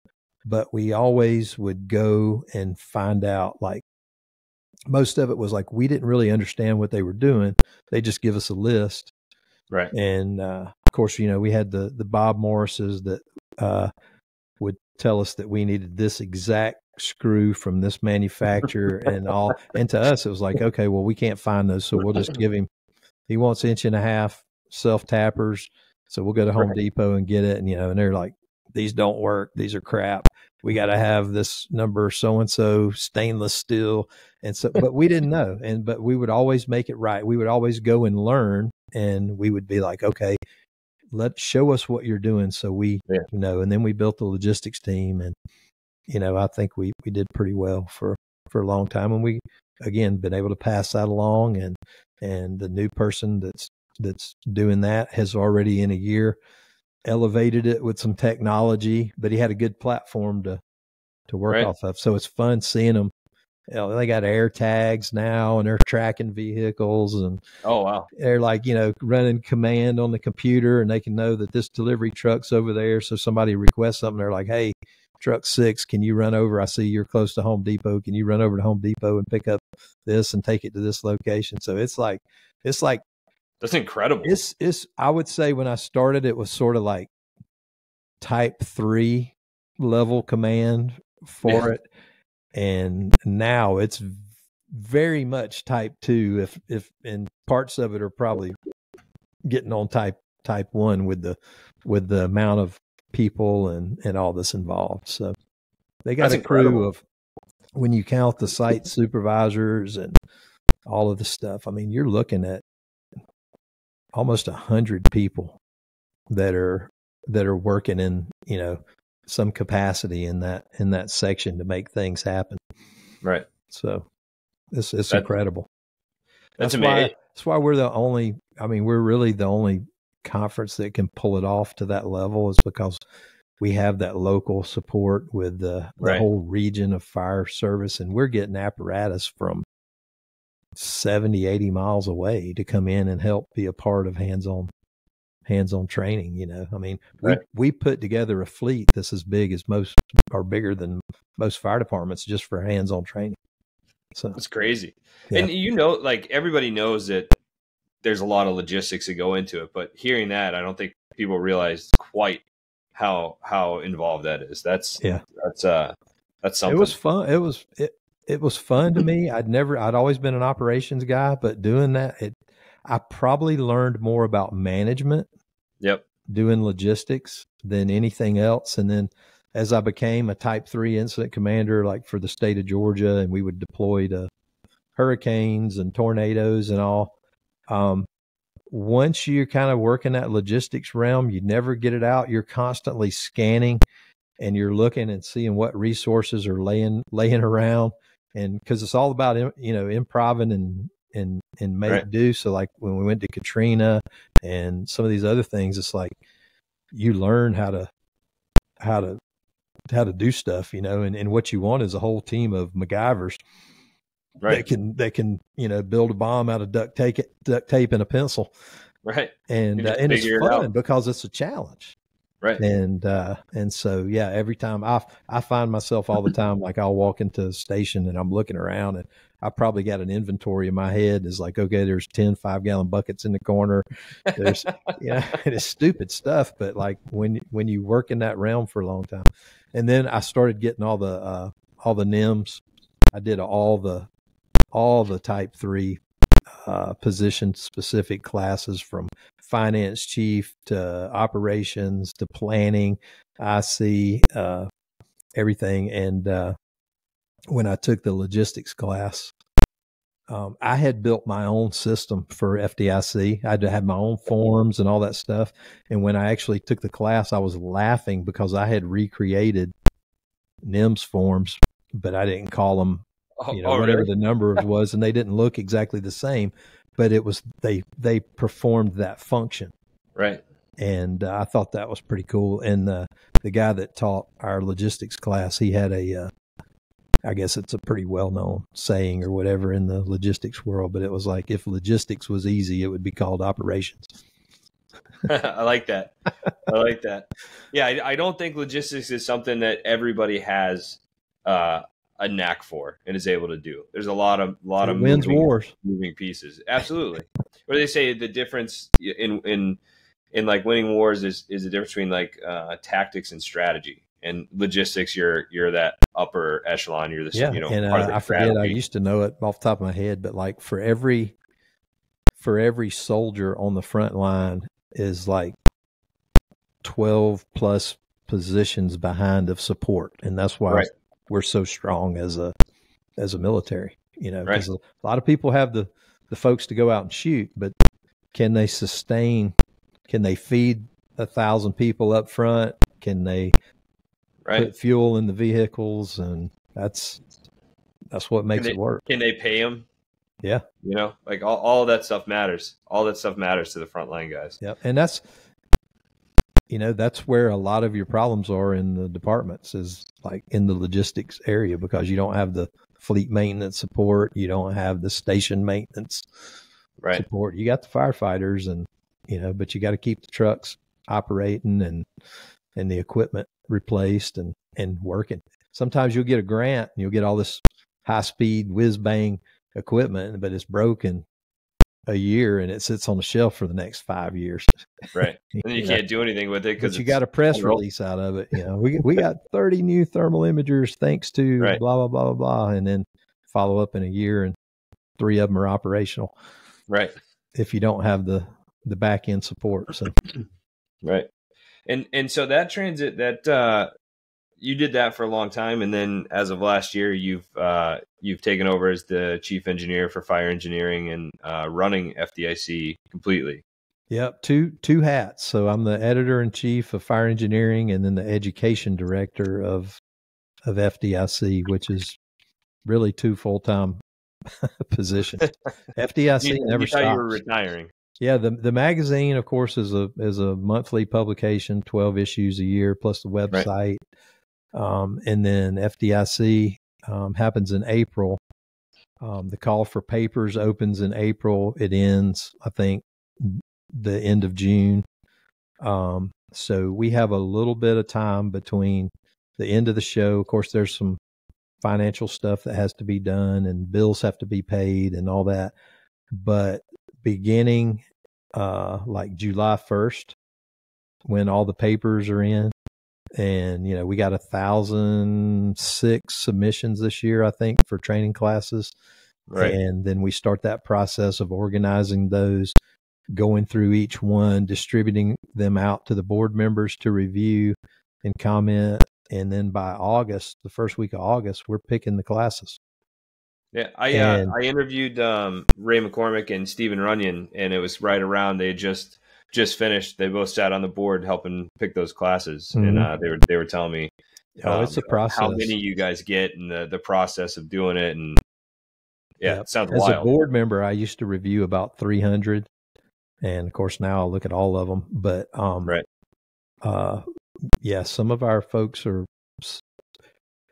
but we always would go and find out like most of it was like we didn't really understand what they were doing. They just give us a list. Right. And uh, of course, you know, we had the the Bob Morrises that uh, would tell us that we needed this exact screw from this manufacturer and all. And to us, it was like, okay, well, we can't find those, so we'll just give him. He wants inch and a half self tappers, so we'll go to Home right. Depot and get it. And you know, and they're like, these don't work. These are crap. We mm-hmm. got to have this number so and so stainless steel. And so, but we didn't know. And but we would always make it right. We would always go and learn, and we would be like, okay, let show us what you're doing so we yeah. know and then we built the logistics team and you know, I think we, we did pretty well for, for a long time. And we, again, been able to pass that along. And, and the new person that's, that's doing that has already in a year elevated it with some technology, but he had a good platform to, to work right. off of. So it's fun seeing them. You know, they got air tags now and they're tracking vehicles and oh wow they're like you know running command on the computer and they can know that this delivery truck's over there so somebody requests something they're like hey truck six, can you run over? I see you're close to Home Depot. Can you run over to Home Depot and pick up this and take it to this location? So it's like, it's like, that's incredible. It's, it's, I would say when I started, it was sort of like type three level command for yeah. it. And now it's very much type two, if, if, and parts of it are probably getting on type type one with the with the amount of people and and all this involved. So they got That's a crew incredible. of when you count the site supervisors and all of the stuff. I mean, you're looking at almost a hundred people that are that are working in you know some capacity in that in that section to make things happen. Right. So it's it's That- incredible. That's, why amazing. that's why we're the only. I mean, we're really the only conference that can pull it off to that level is because we have that local support with the, the Right. whole region of fire service, and we're getting apparatus from 70, 80 miles away to come in and help be a part of hands-on hands-on training. You know, I mean, Right. we we put together a fleet that's as big as most or bigger than most fire departments just for hands-on training. So That's crazy. Yeah. And you know, like everybody knows that there's a lot of logistics that go into it, but hearing that, I don't think people realize quite how how involved that is. That's Yeah. That's uh that's something. It was fun. It was it it was fun to me. I'd never I'd always been an operations guy, but doing that it I probably learned more about management Yep. doing logistics than anything else. And then as I became a type three incident commander, like for the state of Georgia, and we would deploy to hurricanes and tornadoes and all. Um, once you're kind of working that logistics realm, you never get it out. You're constantly scanning and you're looking and seeing what resources are laying laying around. And because it's all about you know improving and and and make Right. do. So like when we went to Katrina and some of these other things, it's like you learn how to how to how to do stuff, you know, and, and what you want is a whole team of MacGyvers that Right. can that can you know build a bomb out of duct tape duct tape and a pencil, Right. and uh, and it's figure it fun because it's a challenge, Right. and uh, and so yeah, every time I I find myself all the time like I'll walk into a station and I'm looking around and I probably got an inventory in my head is like okay, there's 10 five gallon buckets in the corner, there's you know it's stupid stuff, but like when when you work in that realm for a long time, and then I started getting all the uh, all the NIMS, I did all the all the type three uh, position specific classes from finance chief to operations to planning, IC, uh, everything. And uh, when I took the logistics class, um, I had built my own system for FDIC. I had to have my own forms and all that stuff. And when I actually took the class, I was laughing because I had recreated NIMS forms, but I didn't call them Oh, you know oh, whatever really? the number was and they didn't look exactly the same but it was they they performed that function Right. and uh, i thought that was pretty cool and uh, the guy that taught our logistics class he had a uh, i guess it's a pretty well-known saying or whatever in the logistics world but it was like if logistics was easy it would be called operations I like that. I like that. Yeah, I, I don't think logistics is something that everybody has uh, a knack for and is able to do. There's a lot of lot it of wins moving, wars moving pieces. Absolutely. Where they say the difference in in in like winning wars is is the difference between like uh, tactics and strategy. And logistics, you're you're that upper echelon. You're the yeah you know and part uh, of the i forget i used to know it off the top of my head but like for every for every soldier on the front line is like 12 plus positions behind of support and that's why Right. We're so strong as a as a military you know Right. because a lot of people have the the folks to go out and shoot but can they sustain can they feed a thousand people up front can they right? put fuel in the vehicles and that's that's what makes they- it work Can they pay them? Yeah. You know, like all, all that stuff matters. All that stuff matters to the frontline guys. Yep. And that's you know, that's where a lot of your problems are in the departments is like in the logistics area because you don't have the fleet maintenance support, you don't have the station maintenance Right. support. You got the firefighters and you know, but you got to keep the trucks operating and and the equipment replaced and and working. Sometimes you'll get a grant and you'll get all this high speed whiz bang equipment, but it's broken a year and it sits on the shelf for the next five years. Right. And you You can't do anything with it because you got a press release out of it. You know, we we got 30 new thermal imagers thanks to Right. blah blah blah blah blah, and then follow up in a year and three of them are operational. right. If you don't have the the back end support. So right, and and so that transit that uh, you did that for a long time, and then as of last year, you've uh, you've taken over as the chief engineer for fire engineering and uh, running FDIC completely. Yep, two two hats. So I'm the editor in chief of fire engineering, and then the education director of of FDIC, which is really two full time positions. FDIC you, never you stops. You were retiring. Yeah, the the magazine, of course, is a is a monthly publication, twelve issues a year, plus the website. Right. Um, and then FDIC um, happens in April. Um, the call for papers opens in April. It ends, I think, the end of June. Um, so we have a little bit of time between the end of the show. Of course, there's some financial stuff that has to be done and bills have to be paid and all that. But beginning uh, like July 1st, when all the papers are in, and you know we got a thousand six submissions this year, I think, for training classes. Right. And then we start that process of organizing those, going through each one, distributing them out to the board members to review and comment and then by August, the first week of August, we're picking the classes. Yeah, I uh, and, I interviewed um, Ray McCormick and Stephen Runyon, and it was right around they just just finished. They both sat on the board helping pick those classes, mm-hmm. and uh, they were they were telling me, oh, um, it's a process. How many you guys get, and the the process of doing it, and yeah, it sounds As wild. a board member, I used to review about three hundred, and of course now I look at all of them. But um, right, uh, yeah, some of our folks are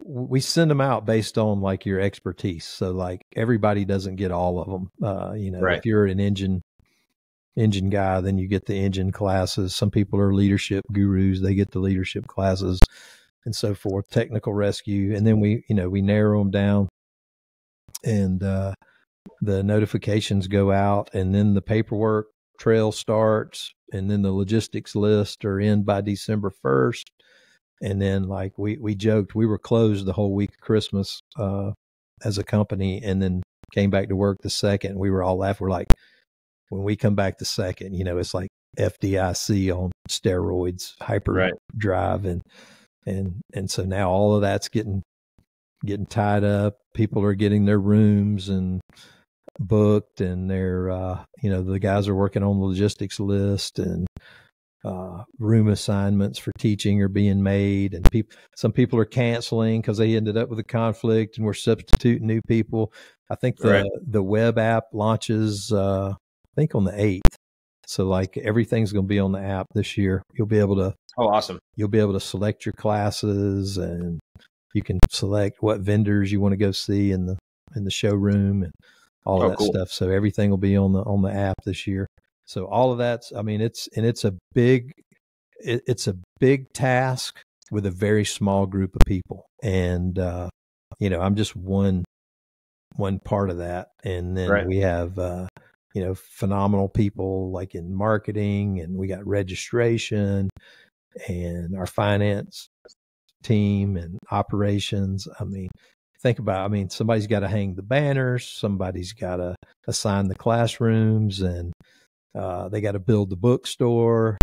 we send them out based on like your expertise. So like everybody doesn't get all of them. Uh, you know, right. if you're an engine engine guy, then you get the engine classes. Some people are leadership gurus; they get the leadership classes and so forth. Technical rescue, and then we, you know, we narrow them down, and uh, the notifications go out, and then the paperwork trail starts, and then the logistics list are in by December first and then like we we joked we were closed the whole week of Christmas uh, as a company, and then came back to work the second. We were all laughing. We're like, when we come back the second, you know, it's like FDIC on steroids, hyper right. drive, and and and so now all of that's getting getting tied up. People are getting their rooms and booked, and they're uh, you know the guys are working on the logistics list and uh, room assignments for teaching are being made, and people some people are canceling because they ended up with a conflict, and we're substituting new people. I think the right. the web app launches, uh, I think on the eighth. So like everything's going to be on the app this year. You'll be able to. Oh, awesome! You'll be able to select your classes, and you can select what vendors you want to go see in the in the showroom and all oh, that cool. stuff. So everything will be on the on the app this year. So all of that's, I mean, it's, and it's a big, it, it's a big task with a very small group of people. And, uh, you know, I'm just one, one part of that. And then right. we have, uh, you know, phenomenal people like in marketing and we got registration and our finance team and operations. I mean, think about, I mean, somebody's got to hang the banners, somebody's got to assign the classrooms and, uh, they got to build the bookstore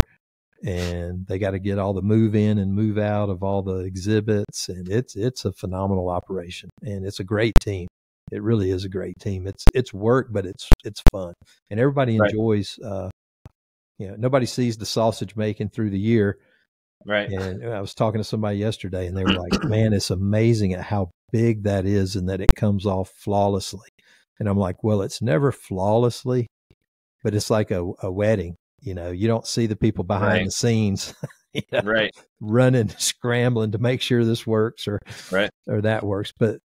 and they got to get all the move in and move out of all the exhibits. And it's, it's a phenomenal operation and it's a great team. It really is a great team. It's, it's work, but it's, it's fun and everybody right. enjoys, uh, you know, nobody sees the sausage making through the year. Right. And I was talking to somebody yesterday and they were like, man, it's amazing at how big that is and that it comes off flawlessly. And I'm like, well, it's never flawlessly, but it's like a, a wedding. You know, you don't see the people behind right. the scenes, you know, right, running, scrambling to make sure this works or right or that works. But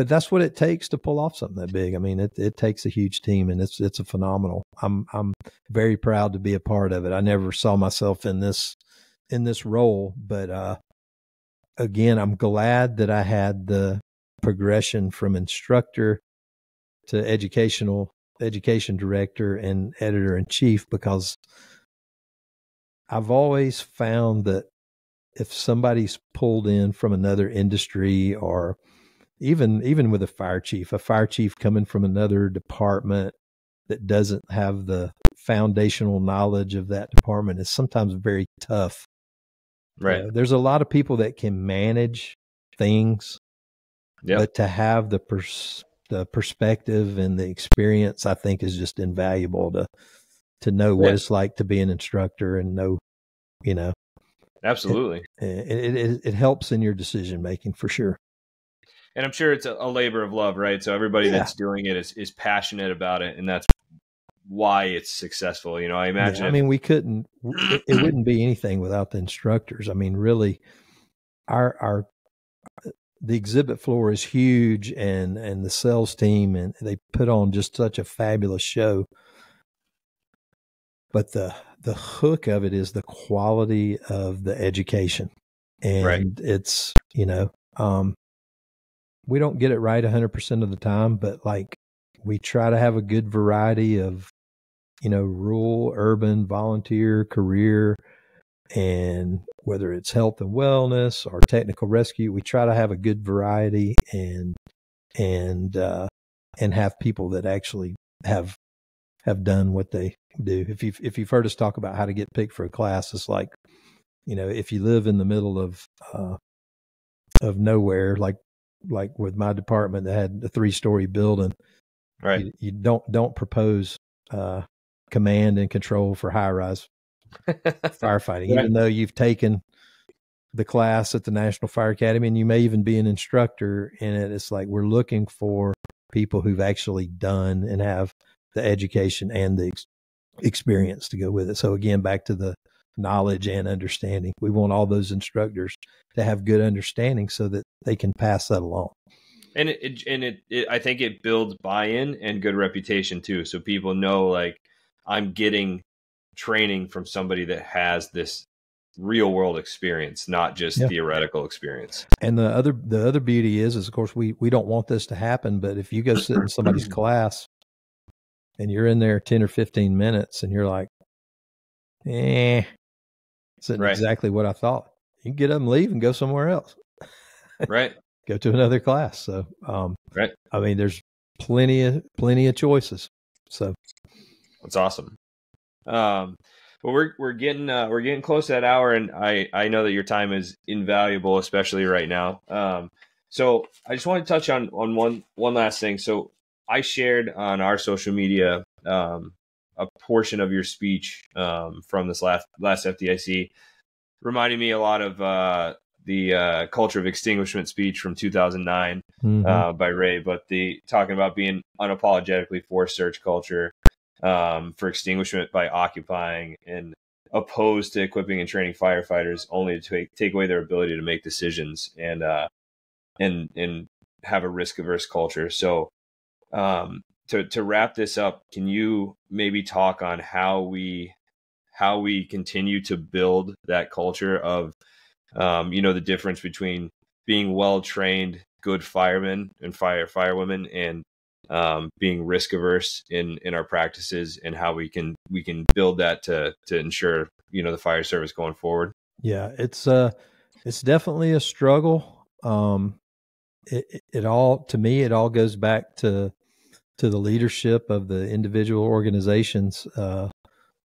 but that's what it takes to pull off something that big. I mean, it it takes a huge team, and it's it's a phenomenal. I'm I'm very proud to be a part of it. I never saw myself in this in this role, but uh, again, I'm glad that I had the progression from instructor to educational education director and editor in chief because I've always found that if somebody's pulled in from another industry or even even with a fire chief, a fire chief coming from another department, that doesn't have the foundational knowledge of that department is sometimes very tough. Right. Know, there's a lot of people that can manage things, Yeah. but to have the pers- the perspective and the experience, I think, is just invaluable to to know what Yeah. it's like to be an instructor and know, you know, Absolutely. it it, it, it helps in your decision making for sure. And I'm sure it's a, a labor of love, right? So everybody Yeah. that's doing it is, is passionate about it, and that's why it's successful. You know, I Yeah, imagine. I mean, we couldn't. It, it wouldn't be anything without the instructors. I mean, really, our our the exhibit floor is huge, and and the sales team, and they put on just such a fabulous show. But the the hook of it is the quality of the education, and Right. it's you know, um, we don't get it right hundred percent of the time, but like we try to have a good variety of you know, rural, urban, volunteer, career, and whether it's health and wellness or technical rescue, we try to have a good variety and and uh, and have people that actually have have done what they do. If you if you've heard us talk about how to get picked for a class, it's like you know if you live in the middle of uh, of nowhere, like like with my department that had a three story building, right. you, you don't don't propose uh, command and control for high rise firefighting, Right. even though you've taken the class at the National Fire Academy and you may even be an instructor in it. It's like we're looking for people who've actually done and have the education and the ex- experience to go with it. So again, back to the knowledge and understanding. We want all those instructors to have good understanding so that they can pass that along. and it, it and it, it i think it builds buy-in and good reputation too so people know like i'm getting training from somebody that has this real world experience not just Yeah. theoretical experience And the other the other beauty is is of course we we don't want this to happen, but if you go sit in somebody's class and you're in there 10 or 15 minutes and you're like, eh, Right. exactly what I thought. You can get up and leave and go somewhere else. right Go to another class. So um Right. I mean there's plenty of plenty of choices. So that's awesome um but we're we're getting uh, we're getting close to that hour and i i know that your time is invaluable especially right now um so i just want to touch on on one one last thing so i shared on our social media um a portion of your speech um from this last last fdic reminding me a lot of uh the uh, culture of extinguishment speech from 2009 mhm. uh, by Ray, but the talking about being unapologetically for search culture, um, for extinguishment by occupying and opposed to equipping and training firefighters only to take, take away their ability to make decisions and uh, and and have a risk averse culture. So um, to to wrap this up, can you maybe talk on how we how we continue to build that culture of um, you know the difference between being well trained good firemen and fire firewomen and um, being risk averse in in our practices and how we can we can build that to to ensure you know the fire service going forward Yeah, it's uh it's definitely a struggle. Um it, it- all to me it all goes back to to the leadership of the individual organizations uh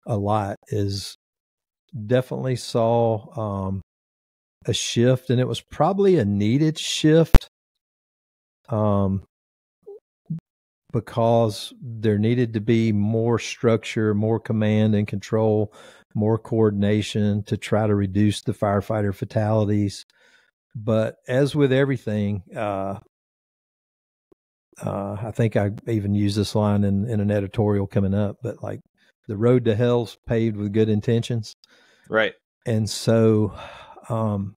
a lot is definitely saw um a shift and it was probably a needed shift um because there needed to be more structure, more command and control, more coordination to try to reduce the firefighter fatalities. But as with everything, uh, uh, I think I even used this line in, in an editorial coming up, but like the road to hell's paved with good intentions. right And so, um,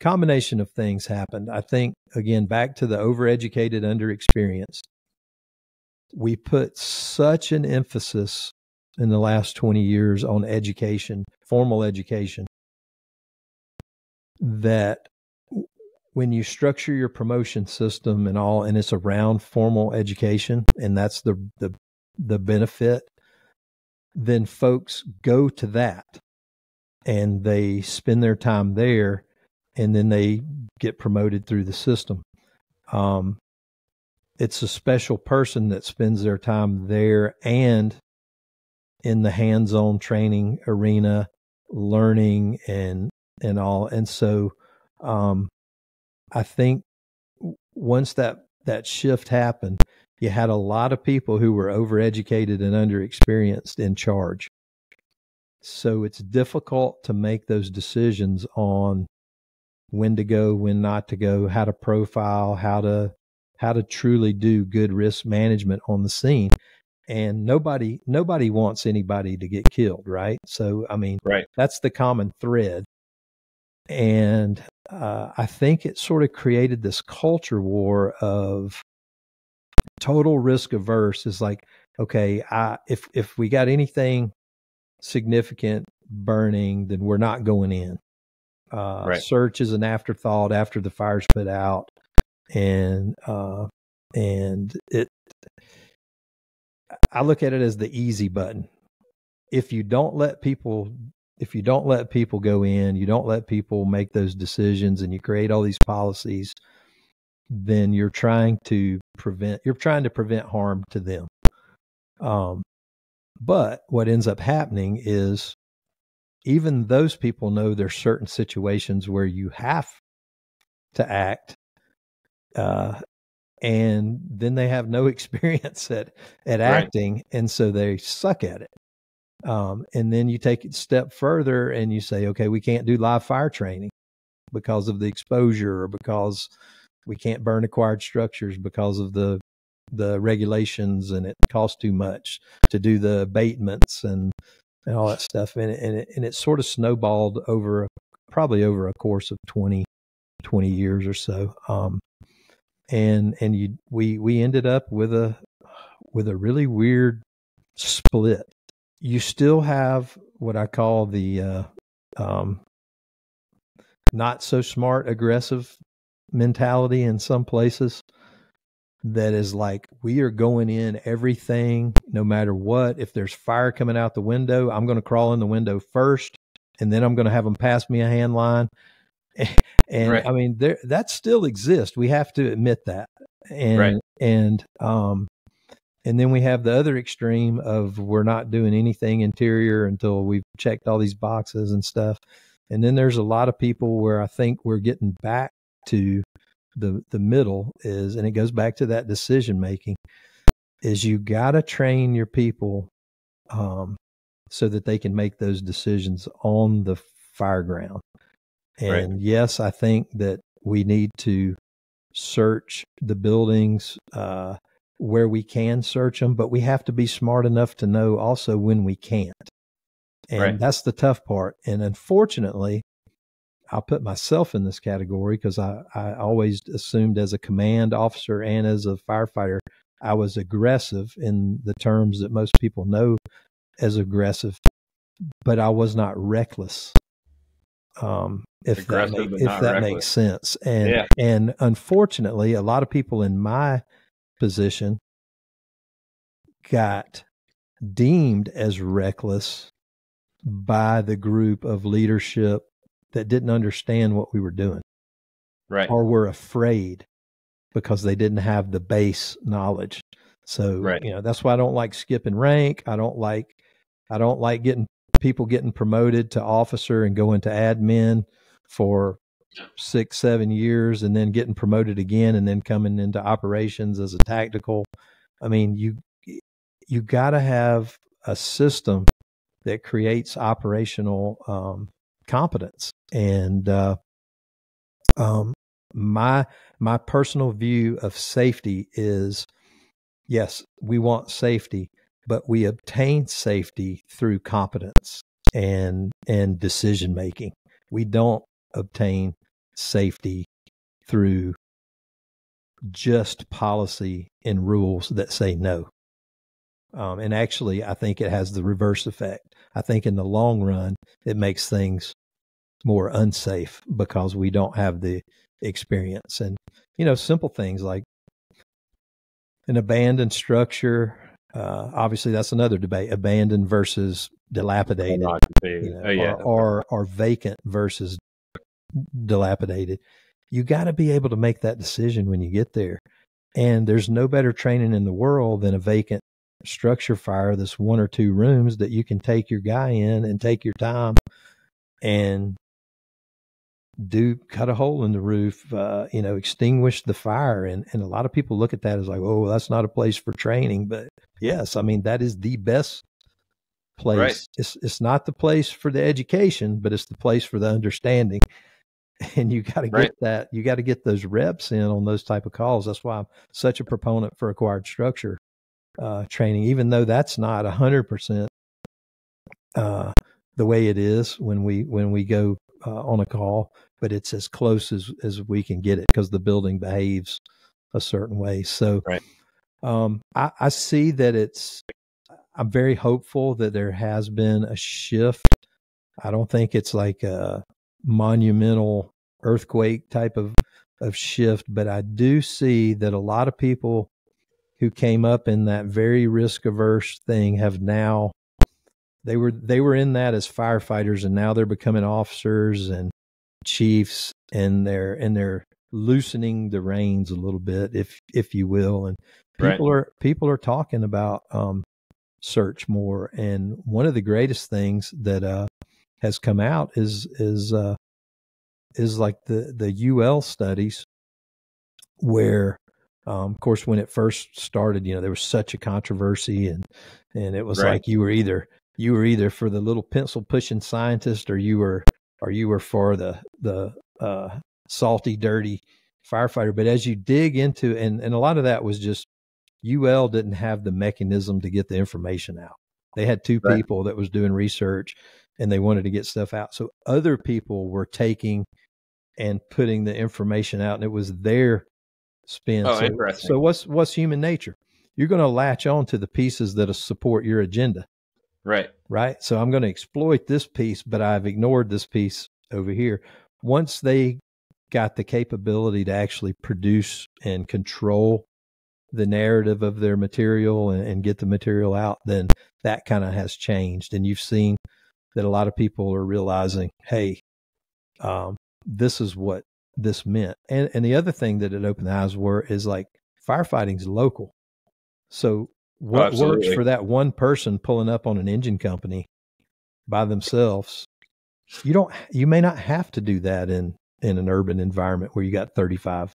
combination of things happened. I think again back to the overeducated, underexperienced. We put such an emphasis in the last 20 years on education, formal education, that when you structure your promotion system and all, and it's around formal education, and that's the the the benefit, then folks go to that and they spend their time there and then they get promoted through the system. Um, it's a special person that spends their time there and in the hands-on training arena, learning and and all. And so, um, I think once that that shift happened, you had a lot of people who were overeducated and underexperienced in charge. So it's difficult to make those decisions on when to go, when not to go, how to profile, how to how to truly do good risk management on the scene. And nobody nobody wants anybody to get killed, right? So I mean, right. that's the common thread. And uh, I think it sort of created this culture war of total risk averse is like, okay, I, if if we got anything significant burning, then we're not going in. Uh, right. Search is an afterthought after the fire's put out, and uh, and it. I look at it as the easy button. If you don't let people, if you don't let people go in, you don't let people make those decisions, and you create all these policies, then you're trying to prevent. You're trying to prevent harm to them. Um, but what ends up happening is even those people know there's certain situations where you have to act uh, and then they have no experience at at right. acting and so they suck at it um, and then you take it a step further and you say okay we can't do live fire training because of the exposure or because we can't burn acquired structures because of the the regulations and it costs too much to do the abatements and and all that stuff. And it, and it, and it sort of snowballed over probably over a course of 20 20 years or so. Um, and and you we we ended up with a with a really weird split you still have what i call the uh, um, not so smart aggressive mentality in some places that is like we are going in everything no matter what if there's fire coming out the window i'm going to crawl in the window first and then i'm going to have them pass me a hand line and right. i mean there that still exists we have to admit that and right. and um and then we have the other extreme of we're not doing anything interior until we've checked all these boxes and stuff and then there's a lot of people where i think we're getting back to the the middle is and it goes back to that decision making is you got to train your people um, so that they can make those decisions on the fire ground and right. yes i think that we need to search the buildings uh, where we can search them but we have to be smart enough to know also when we can't and right. that's the tough part and unfortunately I'll put myself in this category because I, I always assumed as a command officer and as a firefighter, I was aggressive in the terms that most people know as aggressive, but I was not reckless. Um, if aggressive that, make, if that makes sense. And, yeah. and unfortunately, a lot of people in my position got deemed as reckless by the group of leadership that didn't understand what we were doing. Right. Or were afraid because they didn't have the base knowledge. So, right. you know, that's why I don't like skipping rank. I don't like I don't like getting people getting promoted to officer and going to admin for six, seven years and then getting promoted again and then coming into operations as a tactical. I mean, you you got to have a system that creates operational um, competence. And uh, um, my my personal view of safety is, yes, we want safety, but we obtain safety through competence and and decision making. We don't obtain safety through just policy and rules that say no. Um, and actually, I think it has the reverse effect. I think in the long run, it makes things more unsafe because we don't have the experience. And, you know, simple things like an abandoned structure. Uh, obviously, that's another debate abandoned versus dilapidated. You know, oh, yeah. or, or, or vacant versus dilapidated. You got to be able to make that decision when you get there. And there's no better training in the world than a vacant structure fire that's one or two rooms that you can take your guy in and take your time and do cut a hole in the roof, uh, you know, extinguish the fire. And, and a lot of people look at that as like, oh, that's not a place for training. But yes, I mean, that is the best place. Right. It's, it's not the place for the education, but it's the place for the understanding. And you got to get right. that, you got to get those reps in on those type of calls. That's why I'm such a proponent for acquired structure uh, training, even though that's not hundred percent uh, the way it is when we when we go uh, on a call, but it's as close as as we can get it because the building behaves a certain way. So, right. um, I, I see that it's. I'm very hopeful that there has been a shift. I don't think it's like a monumental earthquake type of of shift, but I do see that a lot of people who came up in that very risk averse thing have now they were they were in that as firefighters and now they're becoming officers and chiefs and they're and they're loosening the reins a little bit if if you will and people right. are people are talking about um search more and one of the greatest things that uh has come out is is uh is like the the UL studies where um, of course, when it first started, you know, there was such a controversy, and and it was right. like you were either you were either for the little pencil pushing scientist, or you were or you were for the the uh, salty, dirty firefighter. But as you dig into, and and a lot of that was just UL didn't have the mechanism to get the information out. They had two right. people that was doing research, and they wanted to get stuff out. So other people were taking and putting the information out, and it was their spin. Oh, so, interesting. So what's what's human nature? You're going to latch on to the pieces that support your agenda. Right. Right. So I'm going to exploit this piece, but I've ignored this piece over here. Once they got the capability to actually produce and control the narrative of their material and, and get the material out, then that kind of has changed. And you've seen that a lot of people are realizing, hey, um, this is what this meant. And and the other thing that it opened the eyes were is like firefighting's local. So oh, what oh, works for that one person pulling up on an engine company by themselves, you don't you may not have to do that in in an urban environment where you got 35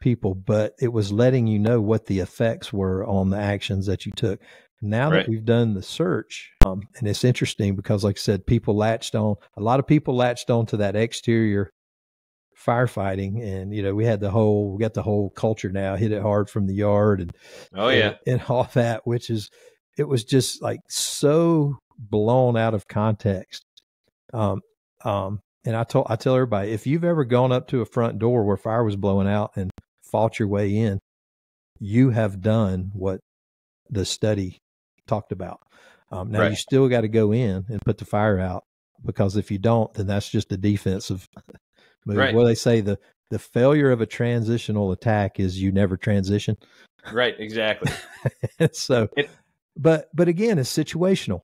people, but it was letting you know what the effects were on the actions that you took. Now right. that we've done the search, um, and it's interesting because, like I said, people latched on, a lot of people latched on to that exterior firefighting and you know we had the whole we got the whole culture now hit it hard from the yard and oh yeah and, and all that which is it was just like so blown out of context um um and i told i tell everybody if you've ever gone up to a front door where fire was blowing out and fought your way in you have done what the study talked about um, now right. you still got to go in and put the fire out because if you don't then that's just a defensive move. Right. What they say the the failure of a transitional attack is you never transition. Right. Exactly. so, it, but but again, it's situational.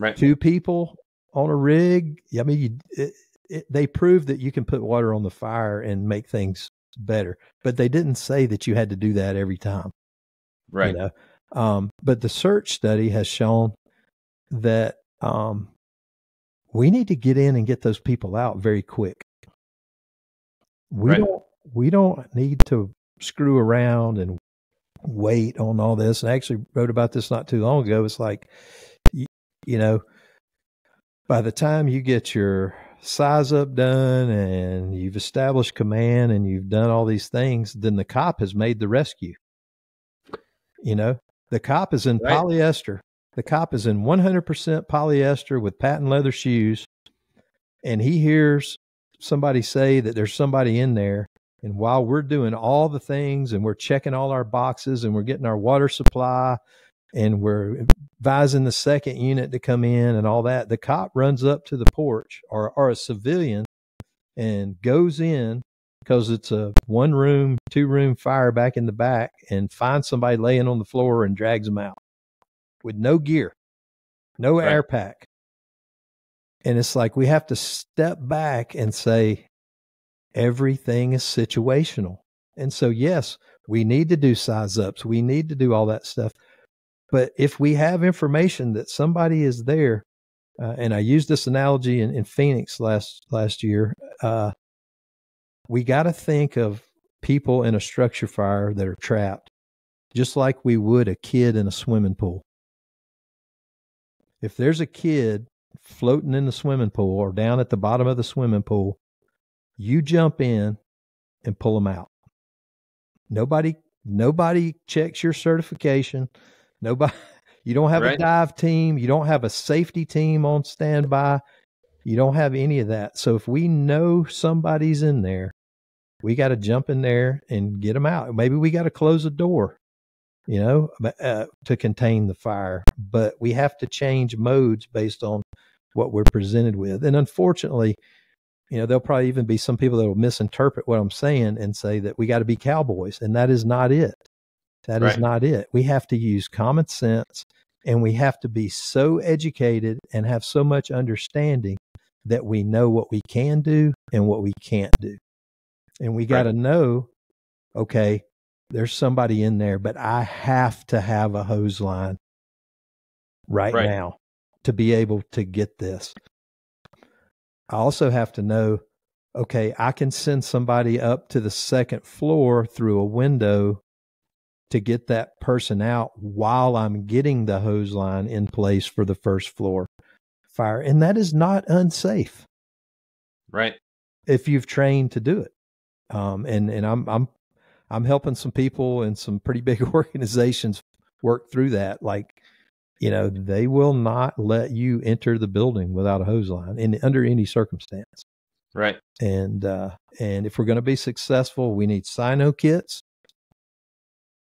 Right. Two people on a rig. I mean, you, it, it, they proved that you can put water on the fire and make things better, but they didn't say that you had to do that every time. Right. You know? Um, but the search study has shown that um, we need to get in and get those people out very quick. We right. don't we don't need to screw around and wait on all this. And I actually wrote about this not too long ago. It's like you, you know, by the time you get your size up done and you've established command and you've done all these things, then the cop has made the rescue. You know, the cop is in right. polyester the cop is in 100% polyester with patent leather shoes, and he hears somebody say that there's somebody in there. And while we're doing all the things and we're checking all our boxes and we're getting our water supply and we're advising the second unit to come in and all that, the cop runs up to the porch or, or a civilian and goes in because it's a one room, two room fire back in the back and finds somebody laying on the floor and drags them out with no gear, no right. air pack. And it's like we have to step back and say, everything is situational. And so, yes, We need to do size ups. We need to do all that stuff. But if we have information that somebody is there, uh, and I used this analogy in, in Phoenix last last year, uh, we got to think of people in a structure fire that are trapped, just like we would a kid in a swimming pool. If there's a kid floating in the swimming pool or down at the bottom of the swimming pool, you jump in and pull them out. Nobody nobody checks your certification. Nobody you don't have right. a dive team, you don't have a safety team on standby. You don't have any of that. So if we know somebody's in there, we got to jump in there and get them out. Maybe we got to close a door, you know, uh, to contain the fire. But we have to change modes based on what we're presented with. And unfortunately, you know, there'll probably even be some people that will misinterpret what I'm saying and say that we got to be cowboys, and that is not it. That right. is not it. We have to use common sense and we have to be so educated and have so much understanding that we know what we can do and what we can't do. And we got to right. know, okay, there's somebody in there, but I have to have a hose line right, right. now to be able to get this. I also have to know, okay, I can send somebody up to the second floor through a window to get that person out while I'm getting the hose line in place for the first floor fire. And that is not unsafe. Right. If you've trained to do it. Um, and, and I'm, I'm, I'm helping some people and some pretty big organizations work through that. Like, you know, they will not let you enter the building without a hose line in under any circumstance. Right. And uh, and if we're going to be successful, we need Cyanokits,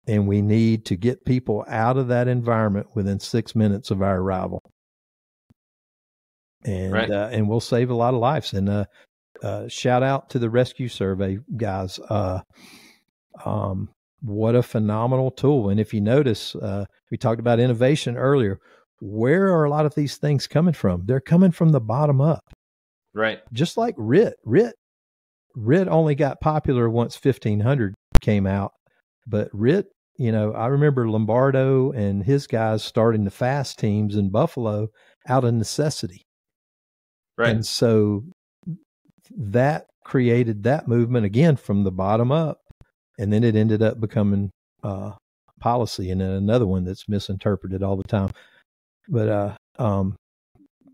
and we need to get people out of that environment within six minutes of our arrival. And right. uh, and we'll save a lot of lives. And uh, uh, shout out to the rescue survey guys. Uh, um, what a phenomenal tool! And if you notice, uh, we talked about innovation earlier. Where are a lot of these things coming from? They're coming from the bottom up. Right. Just like RIT. RIT RIT only got popular once 1500 came out, but RIT, you know, I remember Lombardo and his guys starting the fast teams in Buffalo out of necessity. Right. And so that created that movement again from the bottom up. And then it ended up becoming uh, policy, and then another one that's misinterpreted all the time. But uh, um,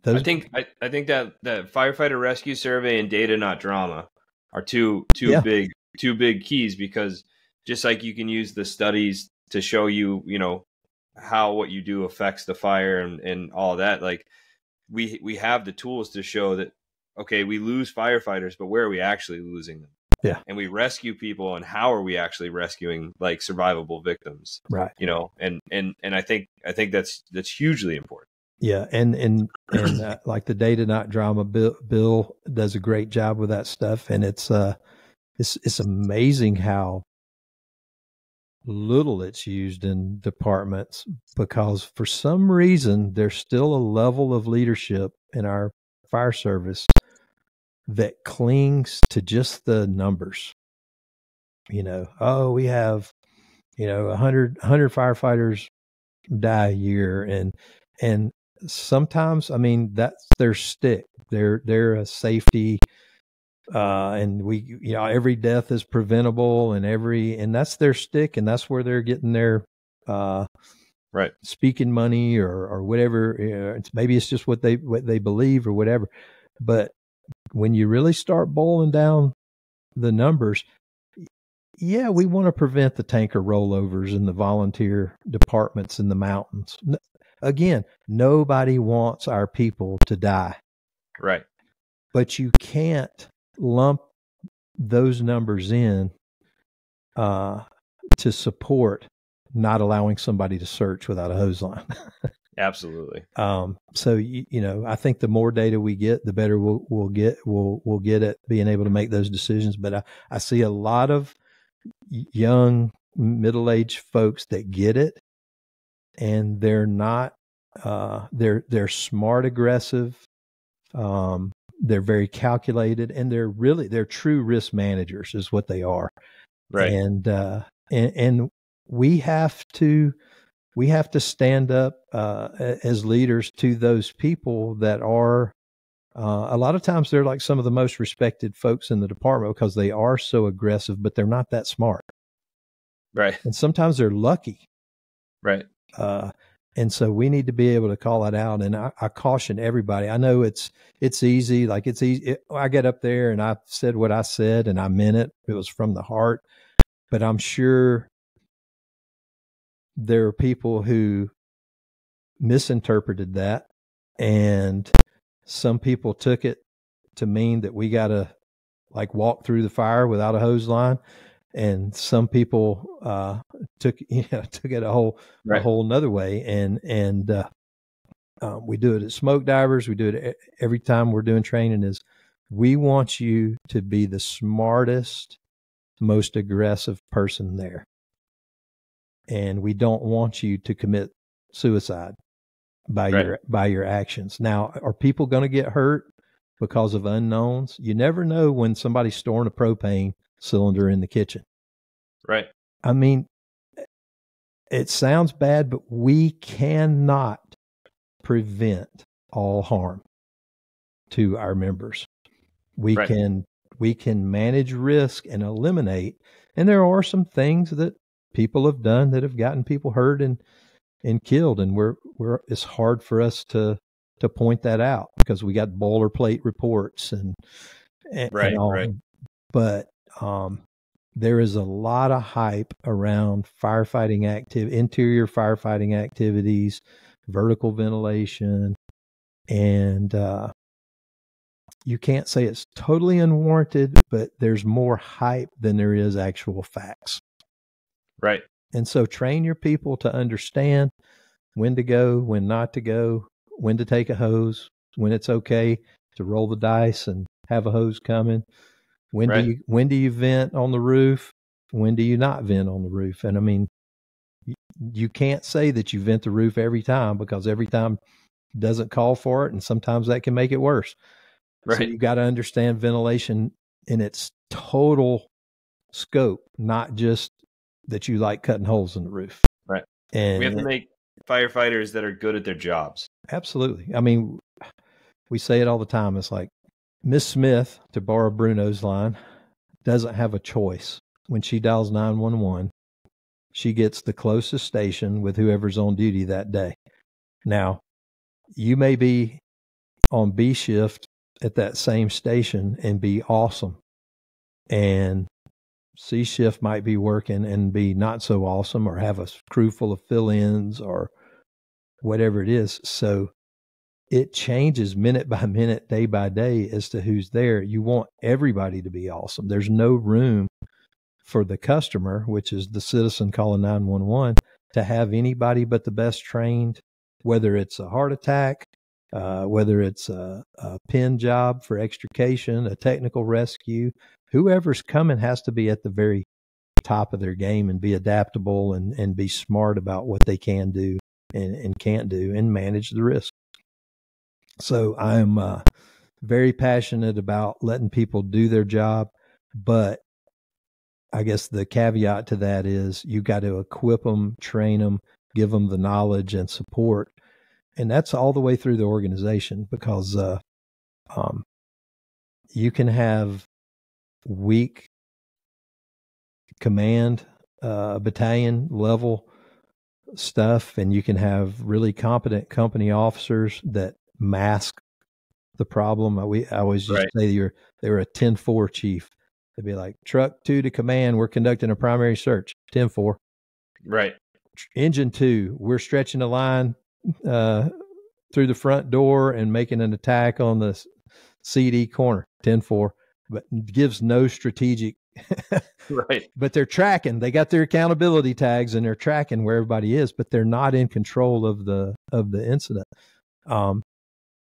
those... I think I, I think that that firefighter rescue survey and data not drama are two two yeah. big two big keys because just like you can use the studies to show you you know how what you do affects the fire and and all that like we we have the tools to show that okay we lose firefighters but where are we actually losing them? Yeah. And we rescue people and how are we actually rescuing like survivable victims? Right. You know and and and i think i think that's that's hugely important. Yeah and and and uh, like the data not drama bill bill does a great job with that stuff and it's uh it's it's amazing how little it's used in departments because for some reason there's still a level of leadership in our fire service that clings to just the numbers. You know, oh, we have, you know, a hundred hundred firefighters die a year and and sometimes I mean that's their stick. They're they're a safety uh and we you know every death is preventable and every and that's their stick and that's where they're getting their uh right speaking money or or whatever you know, it's maybe it's just what they what they believe or whatever but when you really start boiling down the numbers, yeah, we want to prevent the tanker rollovers in the volunteer departments in the mountains. Again, nobody wants our people to die. Right. But you can't lump those numbers in uh, to support not allowing somebody to search without a hose line. Absolutely. Um, so you, you, know, I think the more data we get, the better we'll, we'll get. We'll we'll get at being able to make those decisions. But I, I see a lot of young middle aged folks that get it, and they're not. Uh, they're they're smart, aggressive. Um, they're very calculated, and they're really they're true risk managers, is what they are. Right. And uh, and, and we have to we have to stand up uh, as leaders to those people that are uh, a lot of times they're like some of the most respected folks in the department because they are so aggressive, but they're not that smart. Right. And sometimes they're lucky. Right. Uh, and so we need to be able to call it out. And I, I caution everybody. I know it's it's easy. Like it's easy. It, I get up there and I said what I said, and I meant it. It was from the heart. But I'm sure there are people who misinterpreted that, and some people took it to mean that we got to like walk through the fire without a hose line and some people uh, took you know took it a whole right. a whole another way, and and uh, uh, we do it at smoke divers. We do it every time we're doing training. Is we want you to be the smartest, most aggressive person there, and we don't want you to commit suicide by right. your by your actions. Now, are people going to get hurt because of unknowns? You never know when somebody's storing a propane cylinder in the kitchen. Right. I mean, it sounds bad, but we cannot prevent all harm to our members. We right. can we can manage risk and eliminate and there are some things that people have done that have gotten people hurt and and killed and we're we're it's hard for us to to point that out because we got boilerplate reports and, and right, and right. but um, there is a lot of hype around firefighting active interior firefighting activities, vertical ventilation, and uh, you can't say it's totally unwarranted, but there's more hype than there is actual facts. Right. And so train your people to understand when to go, when not to go, when to take a hose, when it's okay to roll the dice and have a hose coming, when right. do you when do you vent on the roof? When do you not vent on the roof? And I mean, you, you can't say that you vent the roof every time because every time doesn't call for it, and sometimes that can make it worse. Right. So you got to understand ventilation in its total scope, not just that you like cutting holes in the roof. Right. And we have to make firefighters that are good at their jobs. Absolutely. I mean, we say it all the time. It's like Miss Smith, to borrow Bruno's line, doesn't have a choice. When she dials 911, she gets the closest station with whoever's on duty that day. Now, you may be on B shift at that same station and be awesome. And C shift might be working and be not so awesome or have a crew full of fill ins or whatever it is. So it changes minute by minute, day by day as to who's there. You want everybody to be awesome. There's no room for the customer, which is the citizen calling 911, to have anybody but the best trained, whether it's a heart attack, uh, whether it's a, a pin job for extrication, a technical rescue, whoever's coming has to be at the very top of their game and be adaptable and, and be smart about what they can do and, and can't do and manage the risk. So I'm uh, very passionate about letting people do their job, but I guess the caveat to that is you got to equip them, train them, give them the knowledge and support, and that's all the way through the organization because uh, um, you can have weak command uh, battalion level stuff and you can have really competent company officers that mask the problem. We I always just right. say they were they were a 10-4 chief. They'd be like, truck two to command, we're conducting a primary search. 10-4. Right. Engine two, we're stretching the line uh, through the front door and making an attack on the CD corner. 10-4. But gives no strategic right. But they're tracking. They got their accountability tags and they're tracking where everybody is, but they're not in control of the of the incident. Um,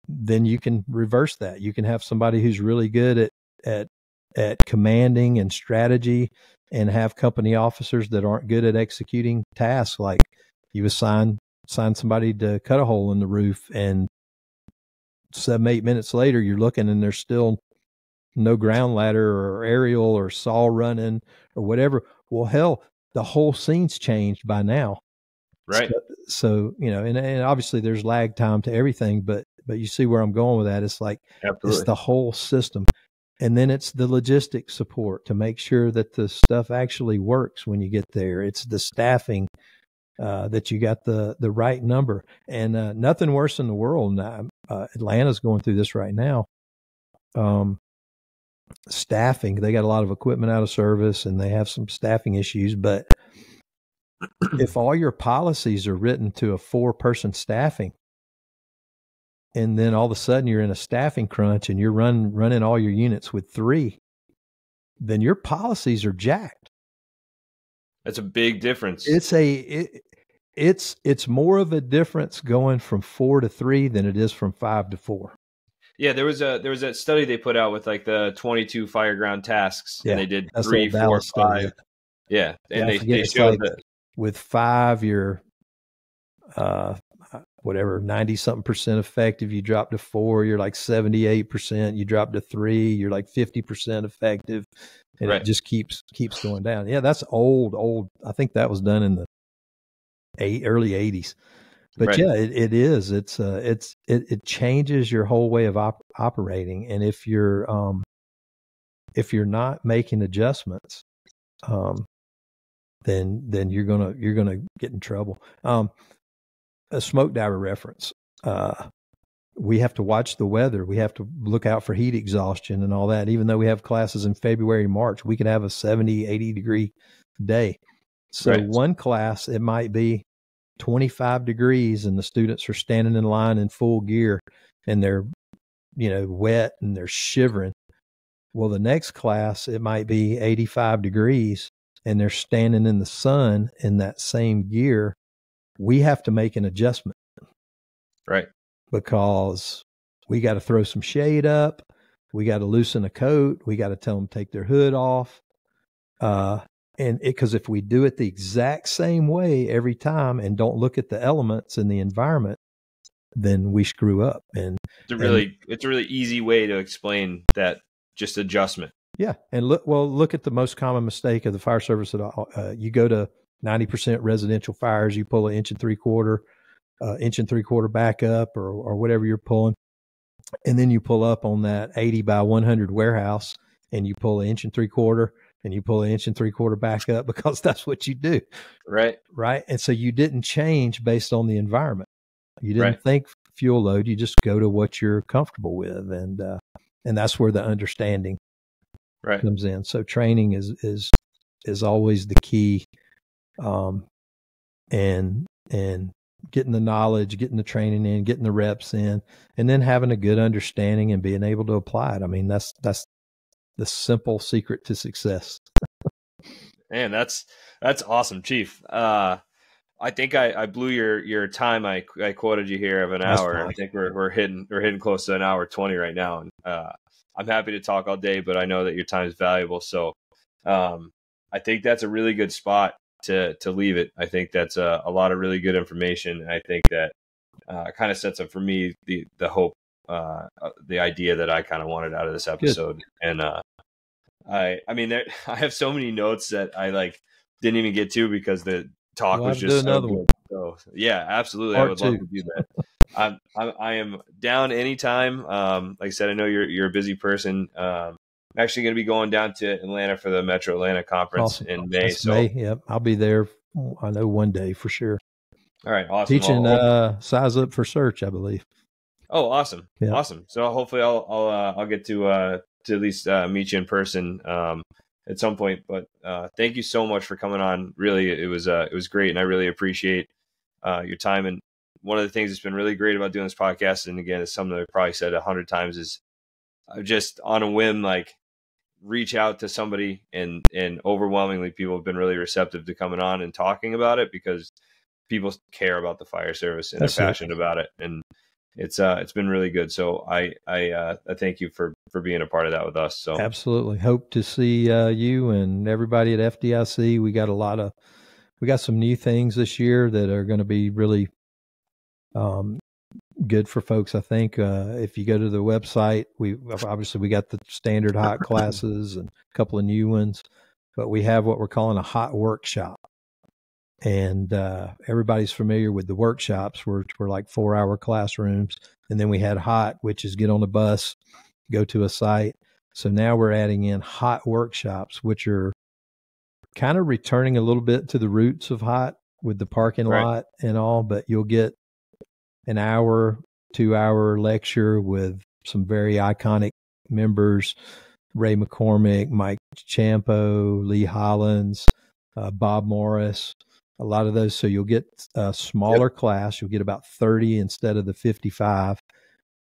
then you can reverse that. You can have somebody who's really good at at at commanding and strategy and have company officers that aren't good at executing tasks like you assign assign somebody to cut a hole in the roof and seven eight minutes later you're looking and they're still no ground ladder or aerial or saw running or whatever well hell the whole scene's changed by now. Right. So, so you know, and, and obviously there's lag time to everything, but but you see where I'm going with that. It's like Absolutely. it's the whole system. And then it's the logistics support to make sure that the stuff actually works when you get there. It's the staffing uh, that you got the the right number, and uh, nothing worse in the world. Uh, Atlanta's going through this right now. Um, staffing, they got a lot of equipment out of service, and they have some staffing issues. But if all your policies are written to a four person staffing, and then all of a sudden you're in a staffing crunch and you're run, running all your units with three, then your policies are jacked. That's a big difference. It's a it, it's it's more of a difference going from four to three than it is from five to four. Yeah, there was a there was a study they put out with like the 22 fireground tasks, yeah, and they did three, four, five. Yeah, and yeah, they, they showed like that with five, you're uh, whatever 90 something percent effective. You drop to four, you're like 78 percent. You drop to three, you're like 50 percent effective, and right. it just keeps keeps going down. Yeah, that's old, old. I think that was done in the eight early 80s. But right. yeah, it, it is. It's uh, it's it, it changes your whole way of op- operating, and if you're um, if you're not making adjustments, um, then then you're gonna you're gonna get in trouble. Um, a smoke diver reference. Uh, we have to watch the weather. We have to look out for heat exhaustion and all that. Even though we have classes in February, March, we could have a 70, 80 degree day. So right. one class, it might be 25 degrees and the students are standing in line in full gear and they're, you know, wet and they're shivering. Well, the next class, it might be 85 degrees and they're standing in the sun in that same gear. We have to make an adjustment. Right. Because we got to throw some shade up. We got to loosen a coat. We got to tell them take their hood off. Uh, and because if we do it the exact same way every time and don't look at the elements and the environment, then we screw up. And it's a really and, it's a really easy way to explain that just adjustment. Yeah, and look well look at the most common mistake of the fire service. At all. Uh, you go to ninety percent residential fires, you pull an inch and three quarter, uh, inch and three quarter back up, or or whatever you're pulling, and then you pull up on that eighty by one hundred warehouse, and you pull an inch and three quarter and you pull an inch and three quarter back up because that's what you do. Right. Right. And so you didn't change based on the environment. You didn't right. think fuel load. You just go to what you're comfortable with. And, uh, and that's where the understanding right. comes in. So training is, is, is always the key. Um, and, and getting the knowledge, getting the training in, getting the reps in, and then having a good understanding and being able to apply it. I mean, that's, that's, the simple secret to success. Man, that's that's awesome, Chief. Uh, I think I, I blew your your time. I I quoted you here of an that's hour. I think we're we're hitting we're hitting close to an hour twenty right now, and uh, I'm happy to talk all day, but I know that your time is valuable. So, um, I think that's a really good spot to to leave it. I think that's a, a lot of really good information. I think that uh, kind of sets up for me the the hope uh, uh, the idea that I kind of wanted out of this episode. Good. And uh, I, I mean, there, I have so many notes that I like didn't even get to because the talk we'll was just so good. One. So yeah, absolutely, Part I would two. love to do that. I'm, I'm, I am down anytime. Um, like I said, I know you're you're a busy person. Um, I'm actually going to be going down to Atlanta for the Metro Atlanta conference awesome. in May. That's so May, yep, I'll be there. I know one day for sure. All right, awesome. Teaching uh, size up for search, I believe. Oh, awesome, yeah. awesome. So hopefully I'll I'll uh, I'll get to uh, to at least uh, meet you in person um, at some point. But uh, thank you so much for coming on. Really, it was uh, it was great, and I really appreciate uh, your time. And one of the things that's been really great about doing this podcast, and again, it's something that I probably said a hundred times, is just on a whim, like reach out to somebody, and and overwhelmingly, people have been really receptive to coming on and talking about it because people care about the fire service and that's they're passionate it. about it, and it's uh it's been really good. So I I uh I thank you for for being a part of that with us. So absolutely hope to see uh, you and everybody at FDIC. We got a lot of we got some new things this year that are going to be really um good for folks. I think uh, if you go to the website, we obviously we got the standard hot classes and a couple of new ones. but we have what we're calling a hot workshop. And uh, everybody's familiar with the workshops, which were like four hour classrooms. And then we had hot, which is get on the bus, go to a site. So now we're adding in hot workshops, which are kind of returning a little bit to the roots of hot with the parking right. lot and all, but you'll get an hour, two hour lecture with some very iconic members Ray McCormack, Mike Ciampo, Lee Hollins, uh, Bob Morris, a lot of those. So you'll get a smaller yep. class. You'll get about 30 instead of the 55.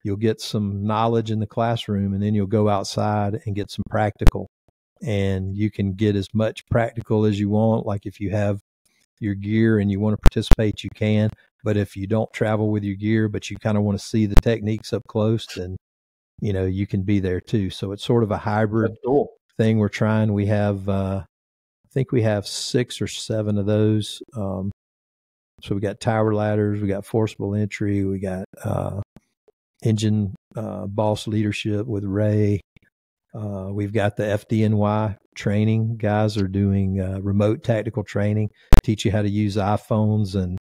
You'll get some knowledge in the classroom and then you'll go outside and get some practical. And you can get as much practical as you want. Like if you have your gear and you want to participate, you can. But if you don't travel with your gear, but you kind of want to see the techniques up close, then you know you can be there too. So it's sort of a hybrid cool. thing we're trying. We have, uh, I think we have six or seven of those. Um, so we got tower ladders, we got forcible entry, we got uh, engine uh, boss leadership with Ray. Uh, we've got the FDNY training. Guys are doing uh, remote tactical training, teach you how to use iPhones and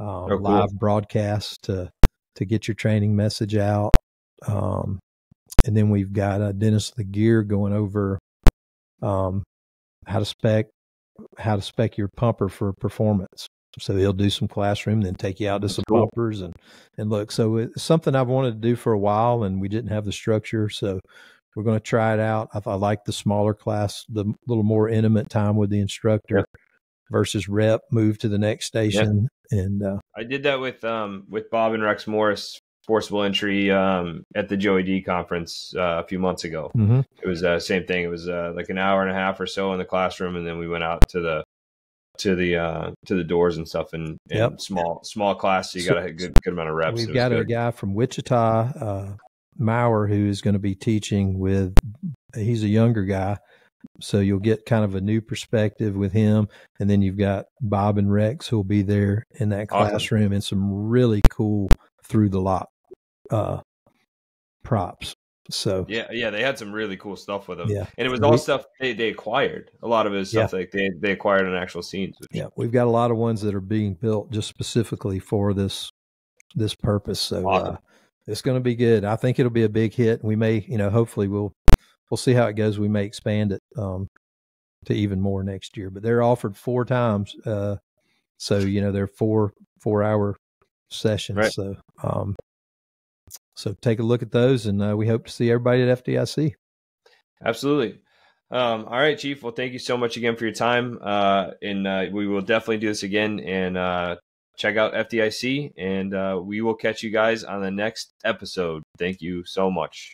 um, oh, cool. live broadcasts to to get your training message out. Um, and then we've got uh, Dennis LeGear going over um, how to spec how to spec your pumper for performance. So he'll do some classroom, then take you out to That's some cool. pumpers and and look. So it's something I've wanted to do for a while, and we didn't have the structure, so we're going to try it out. I, I like the smaller class, the little more intimate time with the instructor. Yep. Versus rep, move to the next station, yep. and uh, I did that with um with Bob and Rex Morris forcible entry um, at the Joey D conference uh, a few months ago. Mm-hmm. It was the uh, same thing. It was uh, like an hour and a half or so in the classroom, and then we went out to the to the uh, to the doors and stuff. And, and yep. small small class, so you so, got a good good amount of reps. We've got good. a guy from Wichita, uh, Maurer, who is going to be teaching with. He's a younger guy. So you'll get kind of a new perspective with him, and then you've got Bob and Rex who'll be there in that classroom, awesome. and some really cool through the lot uh, props. So yeah, yeah, they had some really cool stuff with them. Yeah, and it was all we, stuff they, they acquired. A lot of it is stuff yeah. like they they acquired in actual scenes. Yeah, we've got a lot of ones that are being built just specifically for this this purpose. So uh, awesome. uh, it's going to be good. I think it'll be a big hit. We may, you know, hopefully we'll we'll see how it goes. We may expand it um, to even more next year. But they're offered four times, uh, so you know they're four four hour sessions. Right. So um, so take a look at those, and uh, we hope to see everybody at FDIC. Absolutely. Um, all right, Chief. Well, thank you so much again for your time, uh, and uh, we will definitely do this again. And uh, check out FDIC, and uh, we will catch you guys on the next episode. Thank you so much.